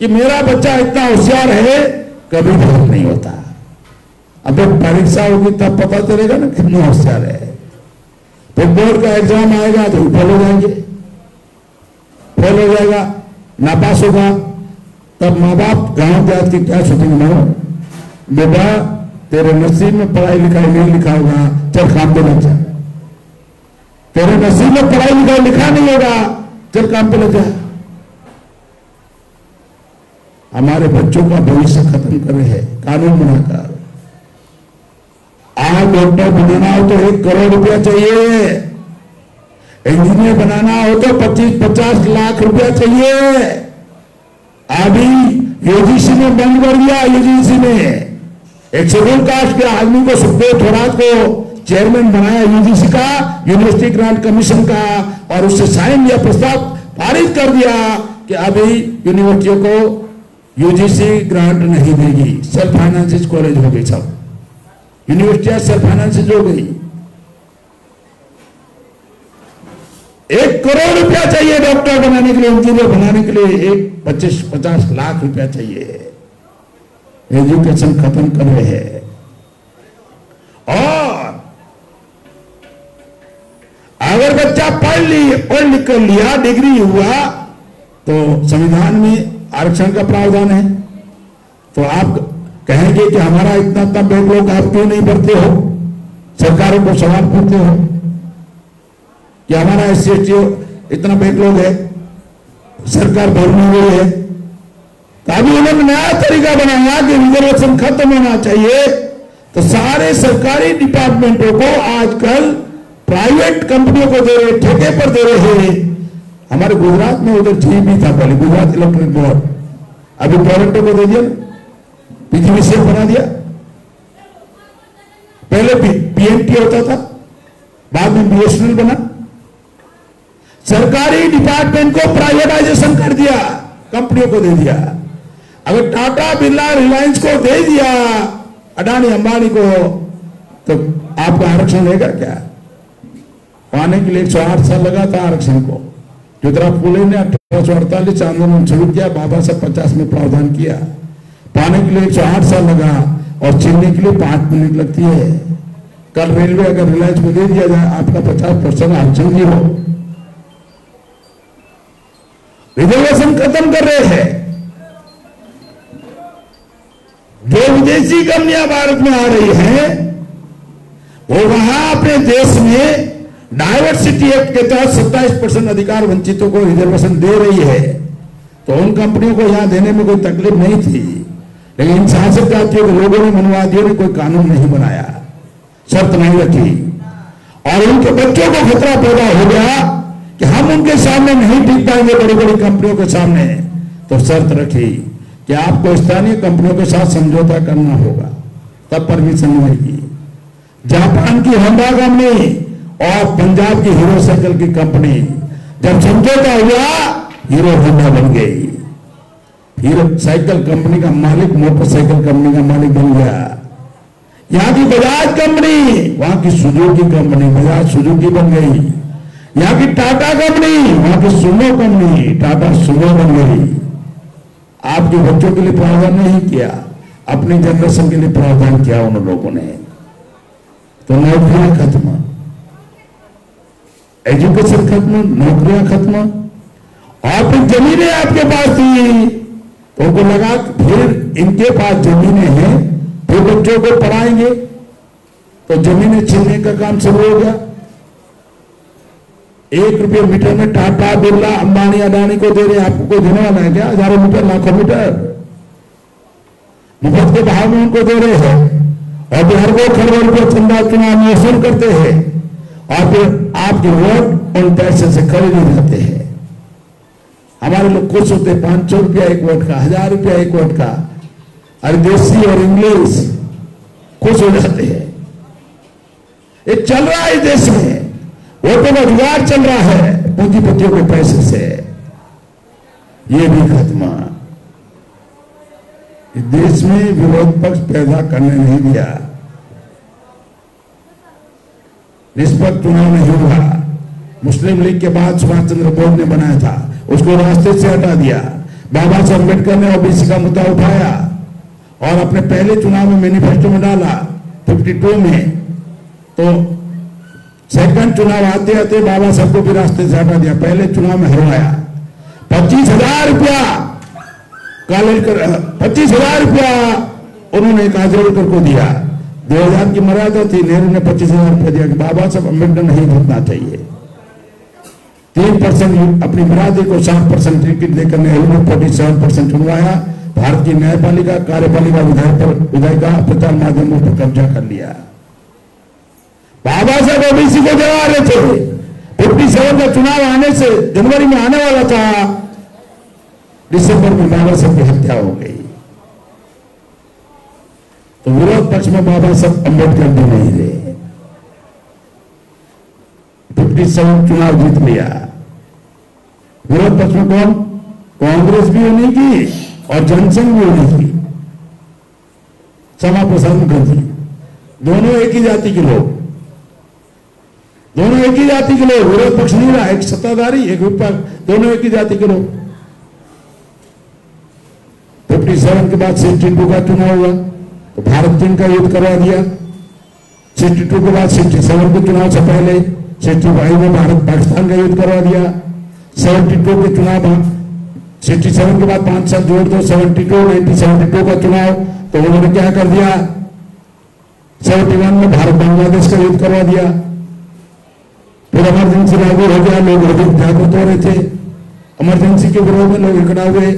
कि मेरा बच्चा इतना होशियार है कभी भ्रम नहीं होता। अब जब परीक्षा होगी तब पता चलेगा ना कितना होशियार है। फिर बोर्ड का एग्ज़ाम आएगा तो फेल हो जाएँगे। फेल हो जाएगा नापास होगा। तब माँ बाप गाँव देहात की क्या सोचेंगे बेटा तेरे नसीब में पढ़ाई लिखाई नहीं लिखा होगा चल काम पे लग जा। तेरे नसीब में पढ़ाई लिखाई लिखा नहीं होगा चल काम पे लग जा। हमारे बच्चों का भविष्य खत्म कर रहे हैं, कानून बनाकर आज डॉक्टर बनाना हो तो एक करोड़ रुपया चाहिए। इंजीनियर बनाना हो तो पच्चीस, पचास लाख रुपया चाहिए। अभी यूजीसी ने बंद कर दिया यूजीसी में। एक शेड्यूल कास्ट के आदमी को सुखदेव थोरात को चेयरमैन बनाया यूजीसी का यूनिवर्सिटी ग्रांट कमीशन का, और उससे साइन दिया प्रस्ताव पारित कर दिया कि अभी यूनिवर्सिटियों को यूजीसी ग्रांट नहीं देगी। सेल्फ फाइनेंसिस कॉलेज हो गई सब। यूनिवर्सिटियाँ सेल्फ फाइनेंसिस हो गई। एक करोड़ रुपया चाहिए डॉक्टर बनाने के लिए इंजीनियर बनाने के लिए, एक पच्चीस, पचास लाख रुपया चाहिए। एजुकेशन खत्म कर रहे हैं। और अगर बच्चा पढ़ ली, पढ़ लिख कर लिया, डिग्री हुआ तो संविधान में आरक्षण का प्रावधान है। तो आप कहेंगे कि हमारा इतना इतना बैकलॉग आप क्यों नहीं भरते हो? सरकारों को सवाल पूछते हो कि हमारा एस इतना बैकलॉग है, सरकार भरने वाली है। अभी उन्होंने नया तरीका बनाया कि रिजर्वेशन खत्म होना चाहिए। तो सारे सरकारी डिपार्टमेंटों को आजकल प्राइवेट कंपनियों को दे रहे, ठेके पर दे रहे हैं। हमारे गुजरात में उधर जी भी था पहले, गुजरात इलेक्ट्रॉनिक बोर्ड। अभी टोरंटो को दे दिया पीजीवीसीएल बना दिया। पहले पीएमटी होता था, बाद में बीएसएनएल बना। सरकारी डिपार्टमेंट को प्राइवेटाइजेशन कर दिया, कंपनियों को दे दिया। अगर टाटा बिरला रिलायंस को दे दिया। अडानी अंबानी को। तो आपका आरक्षण लेगा क्या? पाने के लिए एक सौ आठ साल लगा था आरक्षण को। ज्योतिराव फूले ने अठारह सौ अड़तालीस आंदोलन शुरू किया, बाबा साहब पचास में प्रावधान किया। पाने के लिए एक सौ आठ साल लगा और छीनने के लिए पाँच मिनट लगती है। कल रेलवे अगर रिलायंस को दे दिया जाए, आपका पचास परसेंट आरक्षण नहीं हो। रिजर्वेशन खत्म कर रहे हैं। जो विदेशी कंपनियाँ भारत में आ रही हैं। वो वहाँ अपने देश में डायवर्सिटी एक्ट के तहत 27 परसेंट अधिकार वंचितों को रिजर्वेशन दे रही है। तो उन कंपनियों को यहाँ देने में कोई तकलीफ़ नहीं थी। लेकिन इन शासक जातियों के लोगों ने मनवादियों ने कोई कानून नहीं बनाया। शर्त नहीं रखी। और उनके बच्चों को खतरा पैदा हो गया कि हम उनके सामने नहीं टिक पाएँगे बड़ी बड़ी कंपनियों के सामने। तो शर्त रखी। कि आपको स्थानीय कंपनियों के साथ समझौता करना होगा, तब परमिशन मिलेगी जापान की होंडा कंपनी और पंजाब की हीरो साइकिल की कंपनी, जब समझौता हुआ, हीरो होंडा बन गई। हीरो साइकिल कंपनी का मालिक, मोटरसाइकिल कंपनी का मालिक बन गया। यहाँ की बजाज कंपनी, वहाँ की सुजुकी कंपनी, बजाज सुजुकी बन गई। यहाँ की टाटा कंपनी, वहाँ की सुमो कंपनी, टाटा सुमो बन गई। आपके बच्चों के लिए प्रावधान नहीं किया, अपनी जनरेशन के लिए प्रावधान किया उन लोगों ने। तो नौकरियाँ खत्म। एजुकेशन खत्म, नौकरियाँ खत्म। और फिर जमीनें आपके पास थी। तो उनको लगा फिर इनके पास जमीनें हैं, फिर बच्चों को पढ़ाएँगे। तो जमीनें छीनने का काम शुरू हो गया। एक रुपये मीटर में टाटा, बिरला, अंबानी अडानी को दे रहे आपको कोई देने वाला है क्या? हज़ारों मीटर, लाखों मीटर? मुफ़्त के भाव में उनको दे रहे हैं। और बिहार को खरबों रुपये चंदा चुनाव में वसूल करते हैं। और फिर आपके वोट उन पैसे से खरीदे जाते हैं। हमारे लोग खुश होते पाँच सौ रुपया एक वोट का, हज़ार रुपया एक वोट का। अरे देसी और इंग्लिश खुश हो जाते हैं। ये चल रहा है देश में। वो तो चल रहा है। पूंजीपतियों के पैसे से। ये भी खत्म। देश में विरोध पक्ष पैदा करने नहीं दिया। निष्पक्ष चुनाव नहीं हुआ। मुस्लिम लीग के बाद सुभाष चंद्र बोस ने बनाया था। उसको रास्ते से हटा दिया। बाबा साहब अंबेडकर ने ओबीसी का मुद्दा उठाया और अपने पहले चुनाव में मैनिफेस्टो में डाला 52 में। तो सेकंड चुनाव आते आते बाबा साहब को भी रास्ते से हटा दिया। पहले चुनाव में हरवाया पच्चीस हज़ार रुपया कालेलकर पच्चीस हज़ार रुपया उन्होंने काजोलकर को दिया। दो हज़ार की मर्यादा थी, नेहरू ने पच्चीस हज़ार रुपया दिया कि बाबा साहब, अंबेडकर नहीं भरना चाहिए। तीन परसेंट अपनी मर्यादे को सात परसेंट टिकट देकर नेहरू ने फोर्टी सेवन परसेंट चुनवाया। भारत की न्यायपालिका, कार्यपालिका विधायक विधायिका, प्रचार माध्यमों पर कब्जा कर लिया। बाबा साहब ओबीसी को जगा रहे थे। फिफ्टी सेवन का चुनाव आने से जनवरी में आने वाला था। दिसंबर में बाबा साहब की हत्या हो गई। तो विरोध पक्ष में बाबा साहब अंबेडकर भी नहीं रहे फिफ्टी सेवन चुनाव जीत लिया। विरोध पक्ष में कौन? कांग्रेस भी होने की और जनसंघ भी होने की। श्यामा प्रसाद मुखर्जी। दोनों एक ही जाति के लोग। दोनों एक ही जाति के लोग, विरोध पक्ष नहीं रहा, एक सत्ताधारी, एक विपक्ष, दोनों एक ही जाति के लोग। फिफ्टी सेवन के बाद सिक्सटी टू का चुनाव हुआ तो भारत चीन का युद्ध करवा दिया। सिक्सटी टू के बाद सिक्सटी सेवन के चुनाव से पहले सिक्सटी फाइव में भारत पाकिस्तान का युद्ध करवा दिया। सेवेंटी टू के चुनाव सिक्सटी सेवन के बाद पाँच साल जोड़ दो seventy two nineteen seventy two का चुनाव तो उन्होंने क्या कर दिया? सेवेंटी वन में भारत बांग्लादेश का युद्ध करवा दिया। फिर इमरजेंसी लागू हो गया, लोग अधिक जागरूक हो रहे थे। इमरजेंसी के विरोध में लोग इकट्ठा हुए।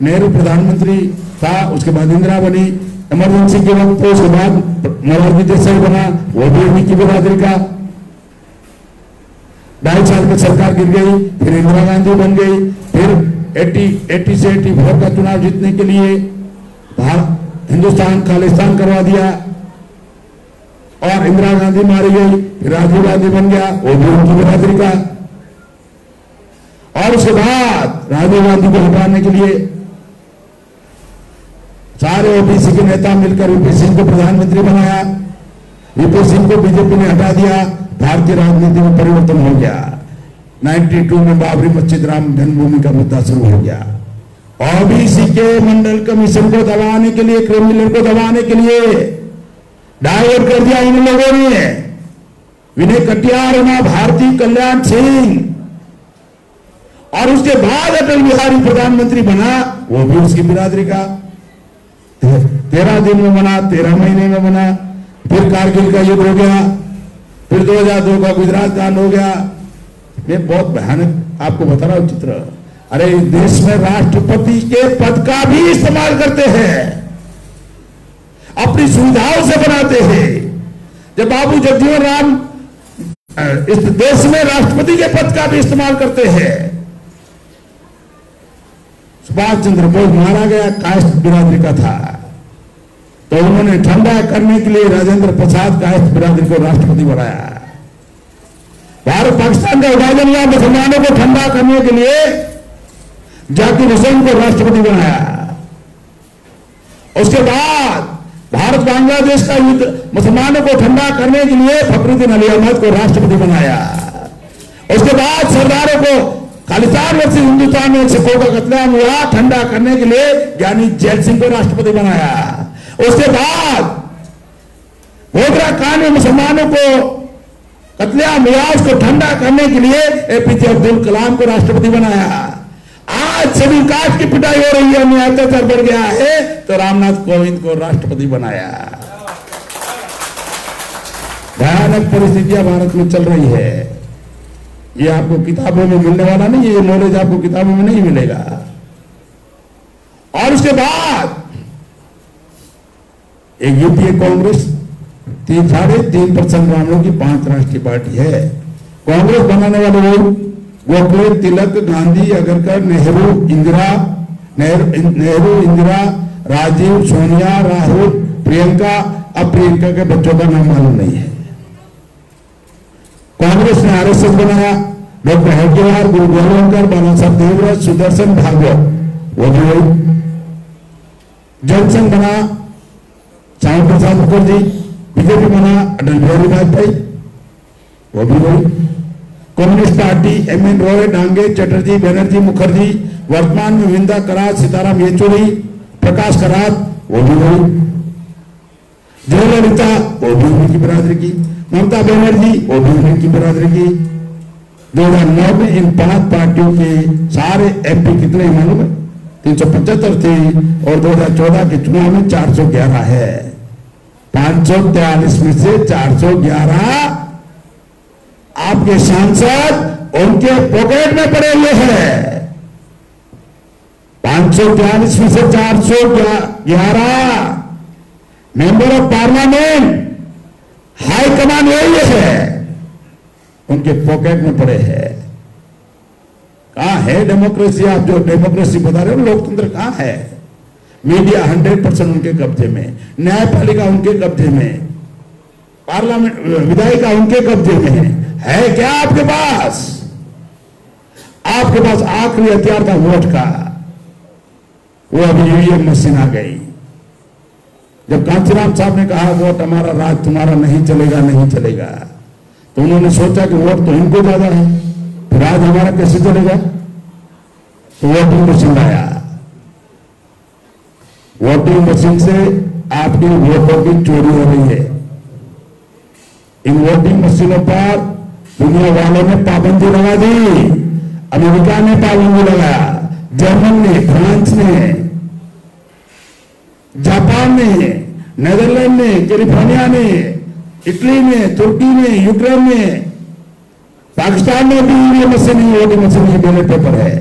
नेहरू प्रधानमंत्री था, उसके बाद इंदिरा बनी। इमरजेंसी के वक्त तो उसके बाद मोरारजी देसाई बना, वो भी उन्हीं की बिरादरी का। ढाई साल की सरकार गिर गई, फिर इंदिरा गांधी बन गई, फिर 80 80 से 84 का चुनाव जीतने के लिए हिंदुस्तान, खालिस्तान करवा दिया। और इंदिरा गांधी मारी गई फिर राजीव गांधी बन गया, वो भी उनकी बिरादरी का। और उसके बाद राजीव गांधी को हटाने के लिए सारे ओबीसी के नेता मिलकर वीपी सिंह को प्रधानमंत्री बनाया। वीपी सिंह को बीजेपी ने हटा दिया, भारतीय राजनीति में परिवर्तन हो गया। 92 में बाबरी मस्जिद राम जन्मभूमि का मुद्दा शुरू हो गया। ओबीसी के मंडल कमीशन को दबाने के लिए क्रिमिनल को दबाने के लिए डाइवर्ट कर दिया इन लोगों ने। विनय कटियार ना भारती कल्याण सिंह। और उसके बाद अटल बिहारी प्रधानमंत्री बना, वो भी उसकी बिरादरी का। तेरह दिन में बना, तेरह महीने में बना। फिर कारगिल का युद्ध हो गया। फिर 2002 का गुजरात कांड हो गया। मैं बहुत भयानक आपको बता रहा हूँ चित्र। अरे देश में राष्ट्रपति के पद का भी इस्तेमाल करते हैं। अपनी सुविधाओं से बनाते हैं। जब बाबू जगजीवन राम इस देश में राष्ट्रपति के पद का भी इस्तेमाल करते हैं सुभाष चंद्र बोस मारा गया कास्ट बिरादरी का था। तो उन्होंने ठंडा करने के लिए राजेंद्र प्रसाद कास्ट बिरादरी को राष्ट्रपति बनाया। भारत पाकिस्तान का विभाजन हुआ, मुसलमानों को ठंडा करने के लिए जाकिर हुसैन को राष्ट्रपति बनाया। उसके बाद भारत बांग्लादेश का युद्ध मुसलमानों को ठंडा करने के लिए फखरुद्दीन अली अहमद को राष्ट्रपति बनाया। उसके बाद सरदारों को खालिस्तान वर्ष हिंदुस्तान में सिखों का कत्लेआम हुआ, ठंडा करने के लिए ज्ञानी जैल सिंह को राष्ट्रपति बनाया। उसके बाद गोगरा कांड में मुसलमानों को कत्लेआम हुआ उसको ठंडा करने के लिए एपीजे अब्दुल कलाम को राष्ट्रपति बनाया। आज सभी कास्ट की पिटाई हो रही है अत्याचार बढ़ गया है। तो रामनाथ कोविंद को राष्ट्रपति बनाया। भयानक परिस्थितियाँ भारत में चल रही है। ये आपको किताबों में मिलने वाला नहीं, ये नॉलेज आपको किताबों में नहीं मिलेगा। और उसके बाद, एक यूपीए कांग्रेस, तीन साढ़े तीन परसेंट मामलों की पाँच राष्ट्रीय पार्टी है। कांग्रेस बनाने वाले लोग गोखले तिलक गांधी अगरकर, नेहरू, इंदिरा नेहरू इंदिरा, राजीव, सोनिया, राहुल, प्रियंका, अब प्रियंका के बच्चों का नाम मालूम नहीं है। कांग्रेस ने आरएसएस बनाया। डॉक्टर हेडगेवार गुरु गोलवंकर बाला साहब देवराज सुदर्शन भागवत वो भी जनसंघ बना। श्यामा प्रसाद मुखर्जी, बीजेपी बना। अटल बिहारी वाजपेयी, वो भी वही। Communist party M N Roy Dange Chatterjee Banerjee Mukherjee वर्तमान में विंदा करात सीताराम येचुरी प्रकाश करात वो भी वही जयललिता वो भी उन्हीं की बिरादरी की ममता बनर्जी वो भी उन्हीं की बिरादरी की दो हज़ार नौ में इन पाँच पार्टियों के सारे एमपी कितने मालूम है तीन सौ पचहत्तर थे और 2014 के चुनाव में 411 है पाँच सौ में से 411 आपके सांसद उनके पॉकेट में पड़े हुए हैं। पाँच सौ तैतालीस में से चार सौ ग्यारह। मेंबर ऑफ़ पार्लियामेंट हाई यही है। उनके पॉकेट में पड़े हैं। कहा है डेमोक्रेसी आप जो डेमोक्रेसी बता रहे हो लोकतंत्र कहाँ है? मीडिया हंड्रेड परसेंट उनके कब्जे में, न्यायपालिका उनके कब्जे में पार्लियामेंट विधायिका उनके कब्जे में। है है क्या आपके पास? आपके पास आखिरी हथियार था वोट का? वो अभी ईवीएम मशीन आ गई। जब कांचीराम साहब ने कहा, वोट हमारा राज तुम्हारा नहीं चलेगा नहीं चलेगा। तो उन्होंने सोचा कि वोट तो इनको ज़्यादा है, फिर राज हमारा कैसे चलेगा? तो वोटिंग मशीन आया। वोटिंग मशीन से आपकी वोटों की चोरी हो रही है। इन वोटिंग मशीनों पर दुनिया वालों ने पाबंदी लगा दी। अमेरिका ने पाबंदी लगाया जर्मन ने, फ्रांस ने, जापान ने, नेदरलैंड ने, कैलिफ़ोर्निया ने, इटली में तुर्की में यूक्रेन में पाकिस्तान में भी ईवीएम मशीन ही वोटिंग मशीन ही बैलेट पेपर है।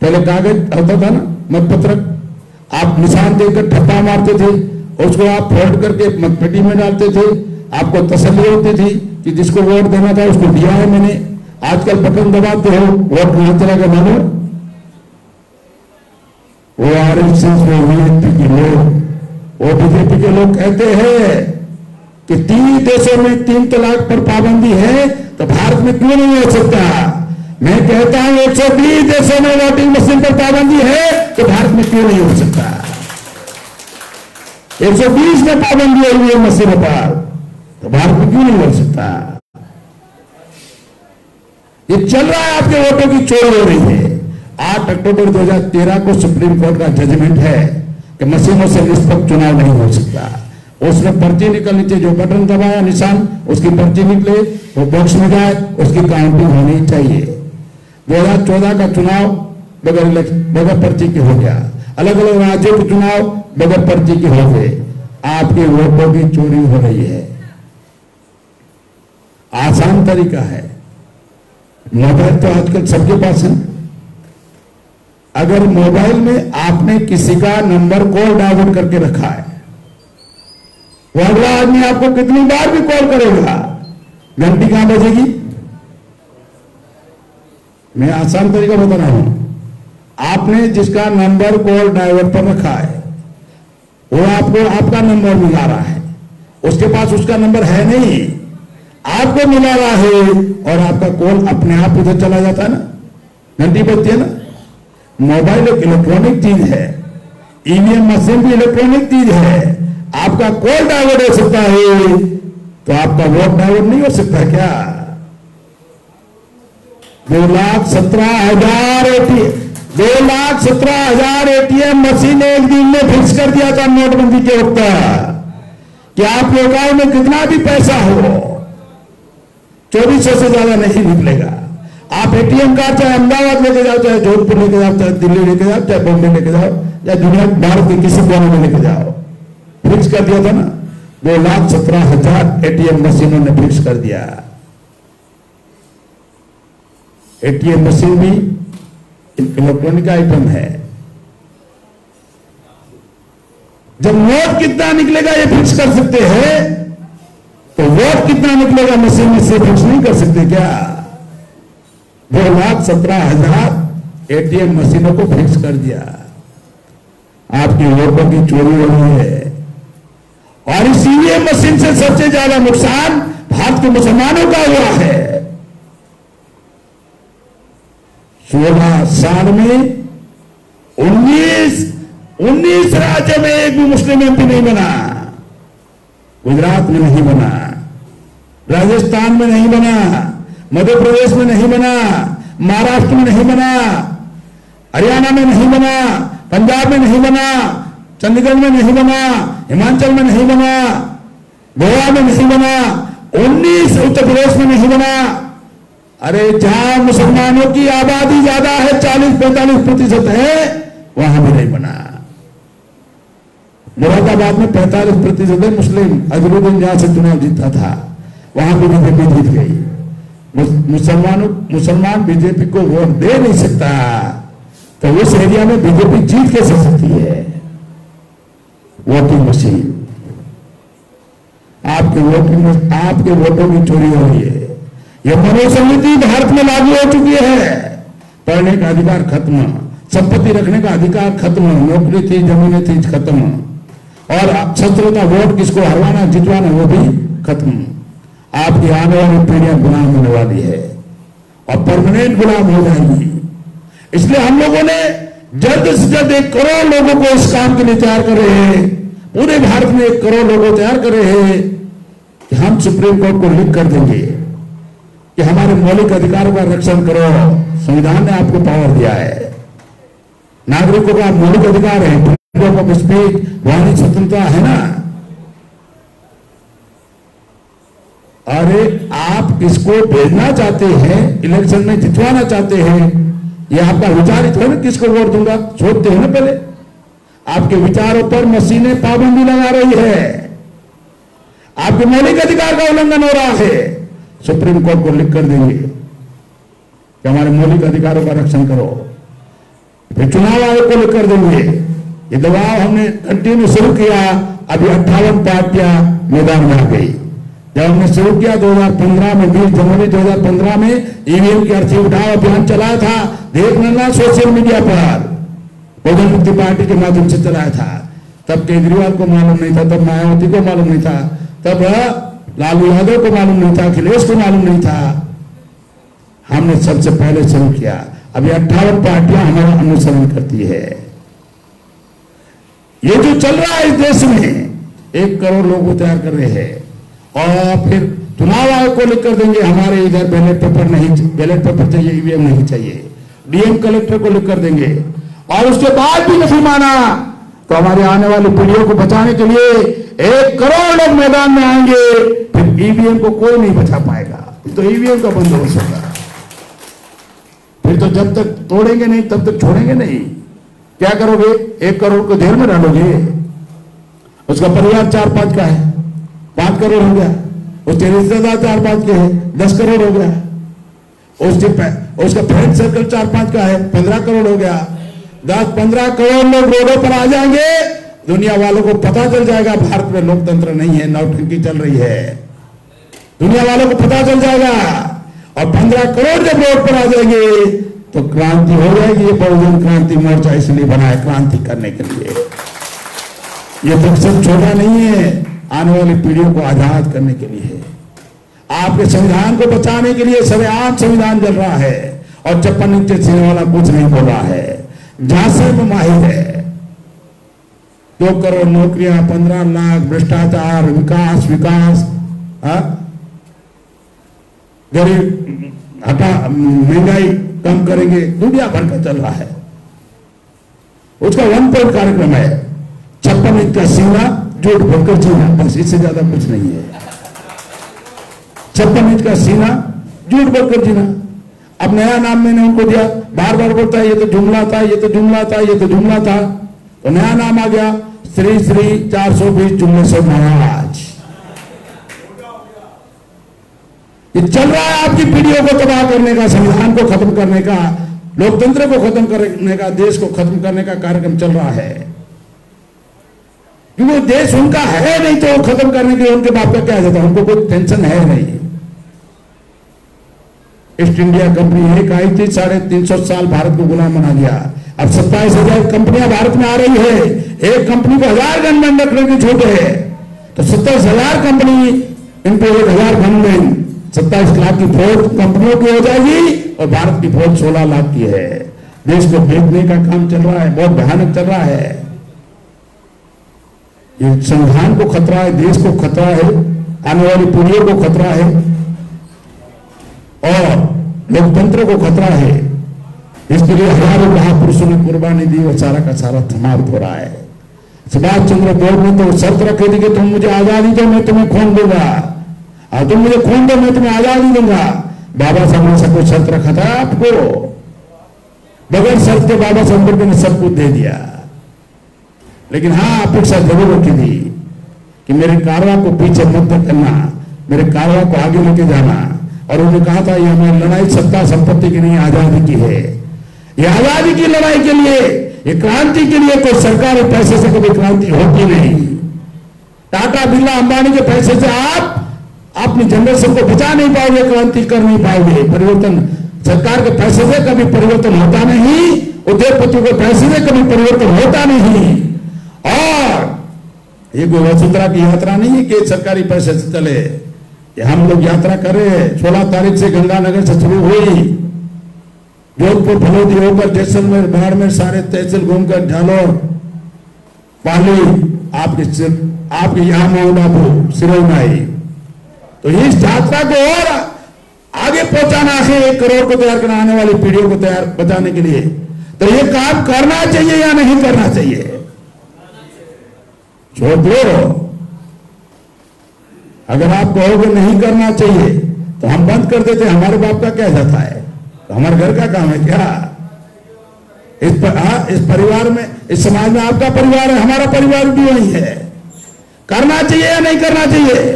पहले कागज़ होता था ना मतपत्रक आप निशान देकर ठप्पा मारते थे, उसको आप फोल्ड करके मतपेटी में डालते थे, आपको तसल्ली होती थी। कि जिसको वोट देना था उसको दिया है मैंने। आजकल बटन दबाते हो, वोट नहीं चला का मालूम वो आर एस एस बीजेपी के लोग, वो बीजेपी के लोग कहते हैं कि तीन देशों में तीन तलाक पर पाबंदी है तो भारत में क्यों नहीं हो सकता? मैं कहता हूँ 120 देशों में वोटिंग मशीन पर पाबंदी है तो भारत में क्यों नहीं हो सकता? 120 में पाबंदी है मशीनों पर। तो भारत में क्यों नहीं हो सकता? ये चल रहा है आपके वोटों की चोरी हो रही है। आठ अक्टूबर 2013 को सुप्रीम कोर्ट का जजमेंट है कि मशीनों से निष्पक्ष चुनाव नहीं हो सकता। उसमें पर्ची निकलनी चाहिए जो बटन दबाया निशान, उसकी पर्ची निकले, वो बॉक्स में जाए, उसकी काउंटिंग होनी चाहिए। 2014 का चुनाव बगैर बगैर पर्ची के हो गया। अलग अलग राज्यों के चुनाव बगैर पर्ची के हो गए। आपके वोटों की चोरी हो रही है। आसान तरीका है। मोबाइल तो आजकल सबके पास है। अगर मोबाइल में आपने किसी का नंबर कॉल डाउनलोड करके रखा है, वो अगला आदमी आपको कितनी बार भी कॉल करेगा? घंटी कहाँ बजेगी? मैं आसान तरीका बता रहा हूँ। आपने जिसका नंबर कॉल ड्राइवर पर रखा है, वो आपको आपका नंबर मिला रहा है। उसके पास उसका नंबर है नहीं। आपको मिला रहा है और आपका कॉल अपने आप उधर चला जाता है ना? घंटी बजती है ना? मोबाइल एक इलेक्ट्रॉनिक चीज़ है। ईवीएम मशीन भी इलेक्ट्रॉनिक चीज़ है। आपका कॉल डाउनलोड हो सकता है। तो आपका वोट डाउनलोड नहीं हो सकता क्या? दो लाख सत्रह हज़ार एटीएम दो लाख सत्रह हज़ार एटीएम मशीन एक दिन में फिक्स कर दिया था नोटबंदी के वक्त कि आपके अकाउंट में कितना भी पैसा हो? चौबीस सौ से ज़्यादा नहीं निकलेगा। आप एटीएम कार्ड चाहे अहमदाबाद लेके जाओ, चाहे जोधपुर लेके जाओ, चाहे दिल्ली लेके जाओ, चाहे बॉम्बे लेके जाओ, या दुनिया, भारत के किसी कोने में लेके जाओ। फिक्स कर दिया था ना? दो लाख सत्रह हज़ार एटीएम मशीनों ने फिक्स कर दिया। एटीएम मशीन भी इलेक्ट्रॉनिक आइटम है। जब नोट कितना निकलेगा, ये फिक्स कर सकते हैं। तो वोट कितना निकलेगा मशीन में से फिक्स नहीं कर सकते क्या? दो लाख सत्रह हज़ार एटीएम मशीनों को फिक्स कर दिया। आपकी वोटों की चोरी हो रही है। और इस ईवीएम मशीन से सबसे ज़्यादा नुकसान भारत के मुसलमानों का हुआ है। सोलह साल में उन्नीस उन्नीस राज्य में एक भी मुस्लिम एमपी नहीं बना। गुजरात में नहीं बना। राजस्थान में नहीं बना, मध्य प्रदेश में नहीं बना, महाराष्ट्र में नहीं बना, हरियाणा में नहीं बना, पंजाब में नहीं बना, चंडीगढ़ में नहीं बना, हिमाचल में नहीं बना, गोवा में नहीं बना उन्नीस उत्तर प्रदेश में नहीं बना। अरे जहाँ मुसलमानों की आबादी ज़्यादा है, चालीस पैंतालीस प्रतिशत है, वहाँ भी नहीं बना। मुरादाबाद में पैंतालीस प्रतिशत है मुस्लिम, अजरुद्दीन जहाँ से चुनाव जीता था। वहाँ भी बीजेपी जीत गई। मुसलमानों, मुसलमान बीजेपी को वोट दे नहीं सकता। तो उस एरिया में बीजेपी जीत कैसे सकती है? Voting machine. आपके वोटिंग आपके वोटों की चोरी हो रही है। यह मनोसमिति भारत में लागू हो चुकी है। पढ़ने का अधिकार खत्म, संपत्ति रखने का अधिकार खत्म, नौकरी थी, जमीनें थी, खत्म। और शत्रु का वोट किसको हरवाना, जितवाना, वो भी खत्म। आपकी आने वाली पीढ़ियाँ गुलाम होने वाली है और परमानेंट गुलाम हो जाएँगी। इसलिए हम लोगों ने जल्द से जल्द एक करोड़ लोगों को इस काम के लिए तैयार कर रहे हैं। पूरे भारत में एक करोड़ लोगों तैयार कर रहे हैं कि हम सुप्रीम कोर्ट को लिख कर देंगे कि हमारे मौलिक अधिकारों का रक्षण करो, संविधान ने आपको पावर दिया है। नागरिकों का मौलिक अधिकार है स्पीच वाणी स्वतंत्रता है ना? अरे आप इसको भेजना चाहते हैं? इलेक्शन में जितवाना चाहते हैं। ये आपका विचार ही थोड़ा किसको वोट दूँगा? सोचते हैं ना पहले? आपके विचारों पर मशीनें पाबंदी लगा रही है। आपके मौलिक अधिकार का उल्लंघन हो रहा है। सुप्रीम कोर्ट को लिख कर देंगे कि हमारे मौलिक अधिकारों का रक्षण करो। फिर चुनाव आयोग को लिख कर देंगे ये दबाव हमने कंटिन्यू शुरू किया। अभी अट्ठावन पार्टियाँ मैदान में आ गई। जब हमने शुरू किया 2015 में 20 जनवरी 2015 में, ईवीएम की अर्थी उठाओ, अभियान चलाया था। देख लेना, सोशल मीडिया पर। बहुजन मुक्ति पार्टी के माध्यम से चलाया था। तब केजरीवाल को मालूम नहीं था, तब मायावती को मालूम नहीं था, तब लालू यादव को मालूम नहीं था, अखिलेश को मालूम नहीं था। हमने सबसे पहले शुरू किया। अभी अट्ठावन पार्टियाँ हमारा अनुसरण करती है। ये जो चल रहा है इस देश में, एक करोड़ लोग तैयार कर रहे हैं। और फिर चुनाव आयोग को लिख कर देंगे, हमारे इधर बैलेट पेपर नहीं बैलेट पेपर चाहिए ईवीएम नहीं चाहिए। डीएम कलेक्टर को लिख कर देंगे। और उसके बाद भी नहीं माना तो हमारे आने वाली पीढ़ियों को बचाने के लिए एक करोड़ लोग मैदान में आएँगे, फिर ईवीएम को कोई नहीं बचा पाएगा। तो ईवीएम का बंदोबस्त होगा फिर तो जब तक तोड़ेंगे नहीं, तब तक छोड़ेंगे नहीं। क्या करोगे? एक करोड़ को जेल में डालोगे। उसका परिवार चार पाँच का है। पाँच करोड़ हो गया। उसके रिश्तेदार चार पाँच के हैं, दस करोड़ हो गया। उसके उसका फ्रेंड सर्कल चार पाँच का है, पंद्रह करोड़ हो गया। दस, पंद्रह करोड़ लोग रोडों पर आ जाएँगे। दुनिया वालों को पता चल जाएगा, भारत में लोकतंत्र नहीं है नौटंकी चल रही है। दुनिया वालों को पता चल जाएगा। और पंद्रह करोड़ जब रोड पर आ जाएँगे तो क्रांति हो जाएगी, ये बहुजन क्रांति मोर्चा इसलिए बनाया क्रांति करने के लिए। ये मकसद छोटा नहीं है। आने वाली पीढ़ियों को आज़ाद करने के लिए। है आपके संविधान को बचाने के लिए सरेआम संविधान जल रहा है और चप्पन नीचे सीने वाला कुछ नहीं बोल रहा है। झांसे में माहिर है। दो करोड़ नौकरियाँ, पंद्रह लाख भ्रष्टाचार, विकास विकास हाँ? गरीब, हटा, महँगाई कम करेंगे, दुनिया भर का चल रहा है। उसका वन पॉइंट कार्यक्रम है। छप्पन इंच का सीना झूठ बोलकर जीना बस इससे ज़्यादा कुछ नहीं है। छप्पन इंच का सीना, झूठ बोलकर जीना। अब नया नाम मैंने उनको दिया बार बार बोलता है, ये तो जुमला था, ये तो जुमला था, ये तो जुमला था। तो नया नाम आ गया, श्री श्री, चार सौ बीस जुमले से महाराज। ये चल रहा है आपकी पीढ़ियों को तबाह करने का, संविधान को खत्म करने का, लोकतंत्र को खत्म करने का, देश को खत्म करने का कार्यक्रम चल रहा है। क्योंकि देश उनका है नहीं तो खत्म करने के लिए उनके बाप का क्या जाता उनको कोई टेंशन है नहीं। ईस्ट इंडिया कंपनी एक आई थी साढ़े तीन सौ साल भारत को गुलाम बना दिया। अब सत्ताईस हज़ार कंपनियाँ भारत में आ रही है। एक कंपनी को हज़ार गनमैन रखने की छूट है तो सत्ताईस हज़ार कंपनी इनको एक हज़ार गनमैन सत्ताईस लाख की फौज कंपनियों की हो जाएगी और भारत की फौज सोलह लाख की है। देश को भेजने का काम चल रहा है, बहुत भयानक चल रहा है। ये संविधान को खतरा है, देश को खतरा है, आने वाली पीढ़ियों को खतरा है, और लोकतंत्र को खतरा है। इसके लिए हज़ारों महापुरुषों ने कुर्बानी दी और सारा का सारा समाप्त हो रहा है। सुभाष चंद्र बोस ने तो शर्त रखी थी कि तुम मुझे आज़ादी दो, मैं तुम्हें खून दूँगा। और तुम मुझे खून दो, मैं तुम्हें आज़ादी दूँगा। बाबा साहब ने सब कुछ शर्त रखा था आपको बगैर शर्त के बाबा साहब ने सब कुछ दे दिया। लेकिन हाँ अपेक्षा ज़रूर रखी थी कि मेरे कारवा को पीछे मत करना मेरे कारवा को आगे लेके जाना। और उन्होंने कहा था ये हमारी लड़ाई सत्ता, संपत्ति की नहीं, आज़ादी की है। ये आज़ादी की लड़ाई के लिए ये क्रांति के लिए कोई सरकारी पैसे से कभी क्रांति होती नहीं। टाटा बिरला अंबानी के पैसे से आप अपनी जनरेशन को बचा नहीं पाओगे, क्रांति कर नहीं पाओगे। परिवर्तन, सरकार के पैसे से कभी परिवर्तन होता नहीं, उद्योगपतियों के पैसे से कभी परिवर्तन होता नहीं। और ये कोई वसुंधरा की यात्रा नहीं है कि सरकारी पैसे से चले। ये हम लोग यात्रा कर रहे हैं। सोलह तारीख से गंगानगर से शुरू हुई। जोधपुर फलोदी होकर जैसलमेर, बाड़मेर, सारे तहसील घूमकर झालोर पाली, आपके आपके यहाँ माउंट आबू सिरोई में आई तो इस यात्रा को और आगे पहुंचाना है, एक करोड़ को तैयार करना, आने वाली पीढ़ियों को तैयार बचाने के लिए। तो ये काम करना चाहिए या नहीं करना चाहिए? छोड़ दो। अगर आप कहोगे नहीं करना चाहिए तो हम बंद कर देते हमारे बाप का क्या जाता है? तो हमारे घर का काम है क्या? इस पर, हाँ, इस परिवार में इस समाज में आपका परिवार है हमारा परिवार भी वही है। करना चाहिए या नहीं करना चाहिए?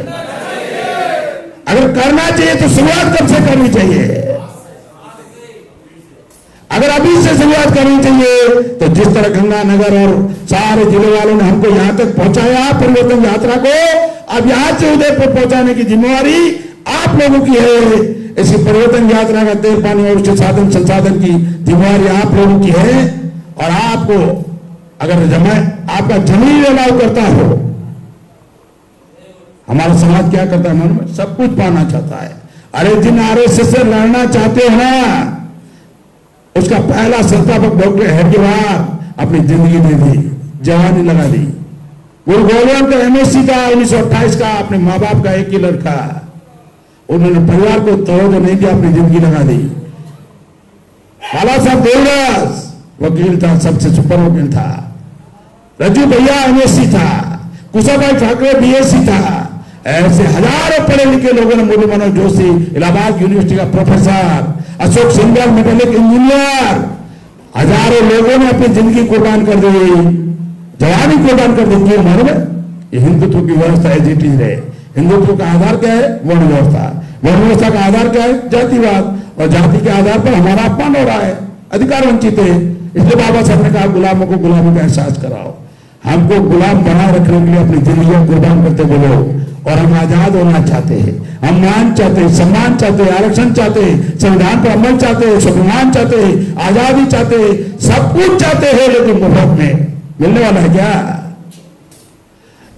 अगर करना चाहिए तो शुरुआत कब से करनी चाहिए? अगर अभी से शुरुआत करनी चाहिए तो जिस तरह गंगानगर और सारे ज़िले वालों ने हमको यहाँ तक पहुँचाया, परिवर्तन यात्रा को, अब यहाँ से उदयपुर पहुँचाने की जिम्मेवारी आप लोगों की है। इसी परिवर्तन यात्रा का तेल पानी और साधन संसाधन की जिम्मेवारी आप लोगों की है। और आपको, अगर जमा आपका ज़मीन अलाव करता हो, हमारा समाज क्या करता है मन में सब कुछ पाना चाहता है। अरे जिन आरएसएस से लड़ना चाहते हो ना उसका पहला संस्थापक डॉक्टर हेडगेवार अपनी ज़िंदगी दे दी जवानी लगा दी। गुरु गोविंद का एमएससी था उन्नीस का अपने माँ बाप का एक ही लड़का। उन्होंने परिवार को तोड़ नहीं दिया, अपनी ज़िंदगी लगा दी। बाला साहब देवदास, वकील था, सबसे सुपर वकील था। रजू भैया एमएससी था, कुशाभाई ठाकरे बीएससी था। ऐसे हज़ारों पढ़े लिखे लोगों ने मुरली मनोज जोशी इलाहाबाद यूनिवर्सिटी का professor Ashok Singhal metallic engineer. हज़ारों लोगों ने अपनी ज़िंदगी कुर्बान कर दी जवानी कुर्बान कर दी क्यों मालूम है? ये हिंदुत्व की व्यवस्था एज इट इज़ है। हिंदुत्व का आधार क्या है? वर्ण व्यवस्था। वर्ण व्यवस्था का आधार क्या है? जातिवाद। और जाति के आधार पर हमारा अपमान हो रहा है। अधिकार वंचित है। इसलिए बाबा साहब ने कहा, गुलामों को गुलामी का एहसास कराओ। हमको गुलाम बनाए रखने के लिए अपनी ज़िंदगी कुर्बान करते बोलो। और हम आज़ाद होना चाहते हैं। हम मान चाहते हैं, सम्मान चाहते हैं, आरक्षण चाहते हैं, संविधान पर अमल चाहते हैं, स्वाभिमान चाहते हैं, आज़ादी चाहते हैं, सब कुछ चाहते हैं लेकिन मुफ़्त में मिलने वाला है क्या?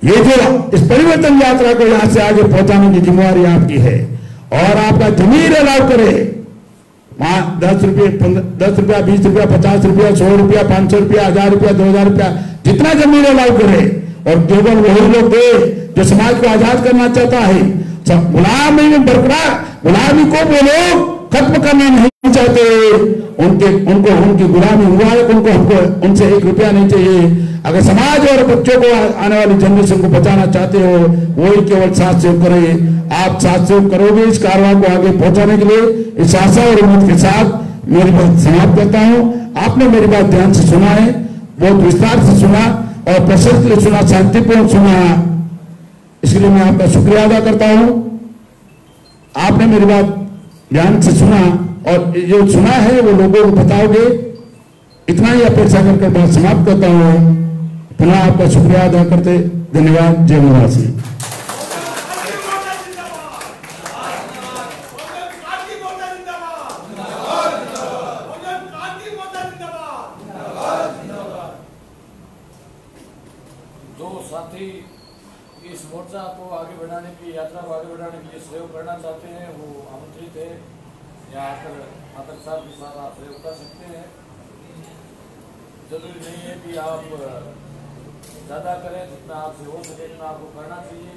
ये जो इस परिवर्तन यात्रा को यहाँ से आगे पहुँचाने की जिम्मेवारी आपकी है और आपका ज़मीन अलाउ करे। वहाँ दस रुपये दस रुपया, बीस रुपया, पचास रुपया, सौ रुपया, पाँच सौ रुपया, हज़ार रुपया, दो हज़ार रुपया, जितना ज़मीन अलाउ करे। और केवल वही लोग थे जो समाज को आज़ाद करना चाहता है। गुलामी में बरकरार, गुलामी को वो लोग खत्म करना नहीं चाहते। उनके, उनको, उनकी गुलामी हुआ है, उनको हमको, उनसे एक रुपया नहीं चाहिए। अगर समाज और बच्चों को आने वाली जनरेशन को बचाना चाहते हो, वही केवल साथ सहयोग करे। आप साथ सहयोग करोगे इस कार्रवाई को आगे पहुँचाने के लिए। इस आशा और उम्मीद के साथ मेरी बात समाप्त करता हूँ। आपने मेरी बात ध्यान से सुना है, बहुत विस्तार से सुना। और प्रशस्त सुना शांतिपूर्ण सुना। इसलिए लिए मैं आपका शुक्रिया अदा करता हूँ। आपने मेरी बात ध्यान से सुना और जो सुना है, वो लोगों को बताओगे। इतना ही अपेक्षा करके बात समाप्त करता हूँ। पुनः आपका शुक्रिया अदा करते। धन्यवाद। जय निवासी कांति मोर्चा जिंदाबाद बहुजन कांति मोर्चा जिंदाबाद जो साथी इस मोर्चा को आगे बढ़ाने की यात्रा को आगे बढ़ाने के लिए सहयोग करना चाहते हैं वो आमंत्रित है यहाँ आकर आकर साथ के साथ आप सहयोग कर सकते हैं नहीं आप ज़्यादा करें जितना आपसे हो सके उतना आपको करना चाहिए।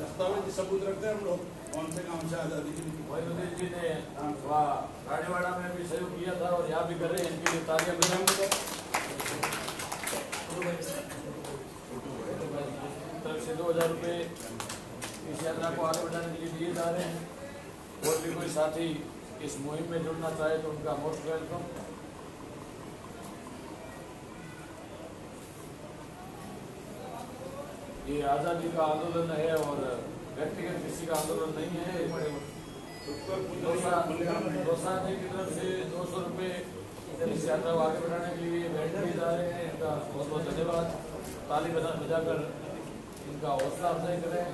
दस्तावेज़ सबूत रखते हैं हम लोग कौन से काम से आज़ादी के लिए? वही जी ने रानीवाड़ा में भी सहयोग किया था और यहाँ भी कर रहे हैं इनके लिए तालियाँ बजाएँगे तरफ़ से दो हज़ार रुपये इस यात्रा को आगे बढ़ाने के लिए दिए जा रहे हैं। और भी कोई साथी इस मुहिम में जुड़ना चाहे तो उनका मोस्ट वेलकम ये आज़ादी का आंदोलन है और व्यक्तिगत किसी का आंदोलन नहीं है। दोसा दोसा की तरफ़ से दो सौ रुपये इस यात्रा को आगे बढ़ाने के लिए भेंट किए जा रहे हैं। इनका बहुत बहुत धन्यवाद। ताली बजा बजाकर इनका हौसला अफजाई करें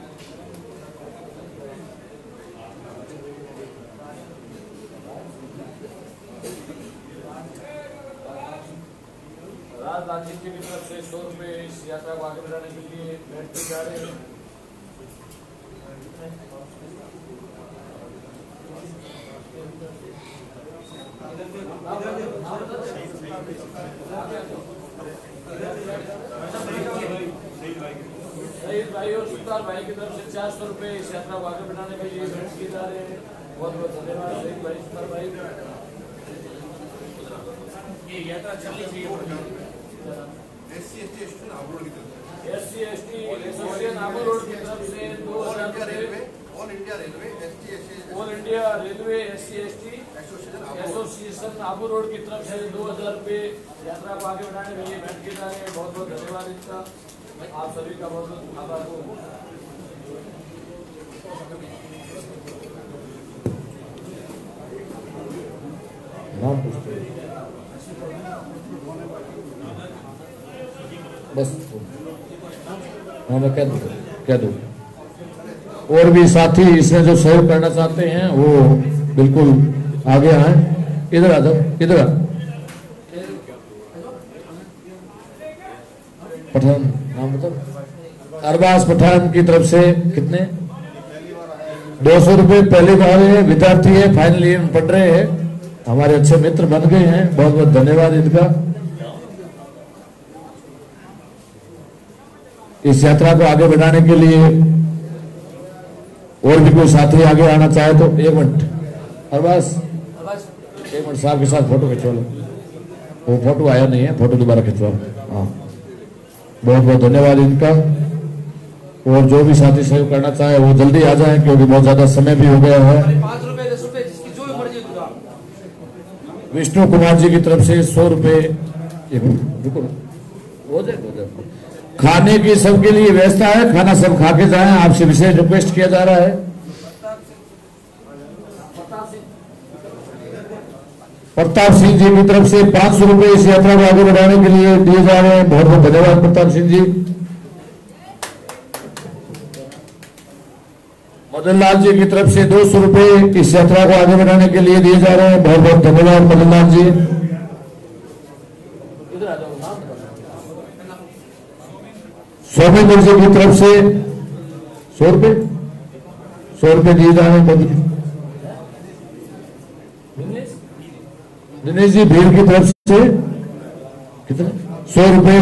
राज की तरफ़ से सौ रुपये इस यात्रा को आगे बढ़ाने के लिए किए जा रहे हैं शहीद भाई और सुल्तान भाई की तरफ़ से चार सौ रुपये इस यात्रा को आगे बढ़ाने के लिए भेंट किए जा रहे हैं। बहुत बहुत धन्यवाद शहीद भाई सुल्तान भाई। ये यात्रा चलनी चाहिए एस सी एस टी की तरफ़ S T association Abu road की तरफ़ से दो हज़ार all India railway S T S all India railway S C S T association Abu road की तरफ़ से दो हज़ार रुपये यात्रा को आगे बढ़ाने के लिए भेंट किए जा रहे हैं। बहुत बहुत धन्यवाद इसका। आप सभी का बहुत आभार। हो नाम पूछते बस। हाँ मैं कह दूँ कह दूँ। और भी साथी इसमें जो सहयोग करना चाहते हैं, वो बिल्कुल आगे आए। इधर आ जाओ, इधर आ। पठान। नाम बताओ अरबाज पठान की तरफ़ से कितने? दो सौ रुपये पहली बार है, विद्यार्थी है फाइनल ईयर में पढ़ रहे हैं। हमारे अच्छे मित्र बन गए हैं, बहुत बहुत धन्यवाद इनका। इस यात्रा को आगे बढ़ाने के लिए और भी कोई साथी आगे आना चाहे तो एक मिनट, अरबाज, एक मिनट साहब के साथ फ़ोटो खिंचवा लो। वो फ़ोटो आया नहीं है फ़ोटो दोबारा खिंचवा हाँ। बहुत बहुत धन्यवाद इनका। और जो भी साथी सहयोग करना चाहे वो जल्दी आ जाए क्योंकि बहुत ज़्यादा समय भी हो गया है। विष्णु कुमार जी की तरफ़ से सौ रुपए। हो हो खाने की सबके लिए व्यवस्था है खाना सब खा के जाए। आपसे विशेष रिक्वेस्ट किया जा रहा है। प्रताप सिंह जी की तरफ़ से पाँच सौ रुपए इस यात्रा को आगे बढ़ाने के लिए दिए जा रहे हैं। बहुत बहुत धन्यवाद प्रताप सिंह जी। मदन लाल जी की तरफ़ से दो सौ रुपए इस यात्रा को आगे बढ़ाने के लिए दिए जा रहे हैं। बहुत बहुत धन्यवाद मदन लाल जी। सौमेंद्र जी की तरफ़ से सौ रुपए? सौ रुपए दिए जा रहे हैं मदन- दिनेश जी भीड़ की तरफ़ से कितने? सौ रुपए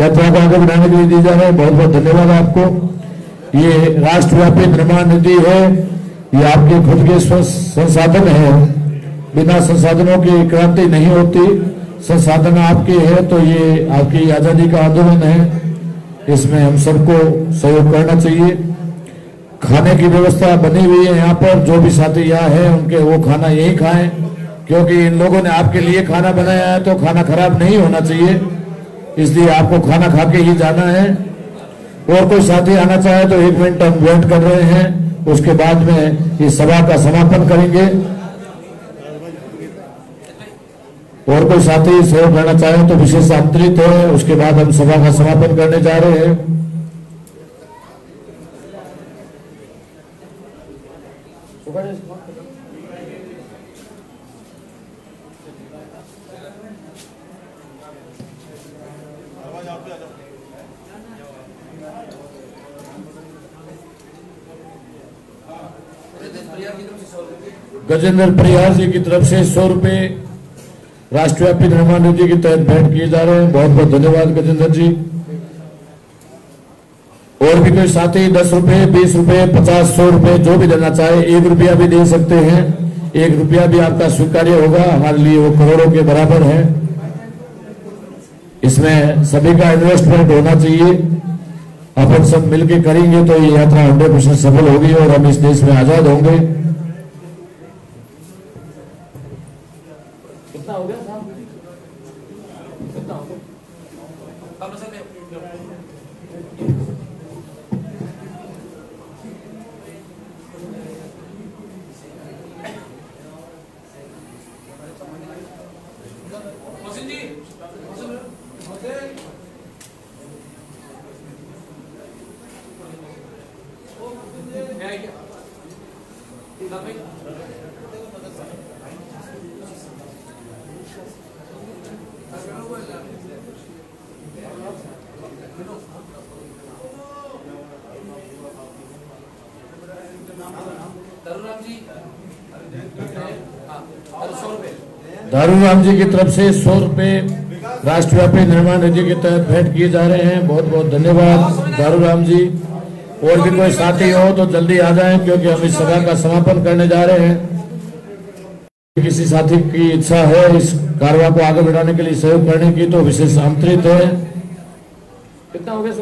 यात्रा को आगे बढ़ाने के लिए दिए जा रहे हैं। बहुत बहुत धन्यवाद आपको। ये राष्ट्रव्यापी निर्माण निधि है। ये आपके खुद के संसाधन है। बिना संसाधनों की क्रांति नहीं होती। संसाधन आपके है तो ये आपकी आज़ादी का आंदोलन है। इसमें हम सबको सहयोग करना चाहिए। खाने की व्यवस्था बनी हुई है यहाँ पर। जो भी साथी यहाँ है, उनके वो खाना यही खाएँ। क्योंकि इन लोगों ने आपके लिए खाना बनाया है तो खाना खराब नहीं होना चाहिए। इसलिए आपको खाना खा के ही जाना है। और कोई साथी आना चाहे तो एक मिनट हम वेट कर रहे हैं। उसके बाद में इस सभा का समापन करेंगे। और कोई साथी सहयोग करना चाहे तो विशेष आमंत्रित है। उसके बाद हम सभा का समापन करने जा रहे हैं। गजेंद्र परिहार जी की तरफ़ से सौ रुपए। राष्ट्रव्यापी निर्माण निधि के तहत भेंट किए जा रहे हैं। बहुत बहुत धन्यवाद गजेंद्र जी। और भी कोई साथी दस रुपए, बीस रुपए, पचास, सौ रुपए जो भी देना चाहे, एक रुपया भी दे सकते हैं। एक रुपया भी आपका स्वीकार्य होगा। हमारे लिए वो करोड़ों के बराबर है। इसमें सभी का इन्वेस्टमेंट होना चाहिए। अपन सब मिलके करेंगे तो ये यात्रा हंड्रेड परसेंट सफल होगी और हम इस देश में आज़ाद होंगे कितना हो गया साहब कितना हो गया आप लोग सब मोहसिन जी मोहसिन मैं आई क्या इधर भाई तरुराम जी हाँ अरे सौ रुपये दारूराम जी की तरफ़ से सौ रुपए राष्ट्रव्यापी निर्माण निधि के तहत भेंट किए जा रहे हैं। बहुत बहुत धन्यवाद दारूराम जी। और भी कोई साथी हो तो जल्दी आ जाएँ, क्योंकि हम इस सभा का समापन करने जा रहे हैं। किसी साथी की इच्छा है इस कारवा को आगे बढ़ाने के लिए सहयोग करने की तो विशेष आमंत्रित है। कितना हो गया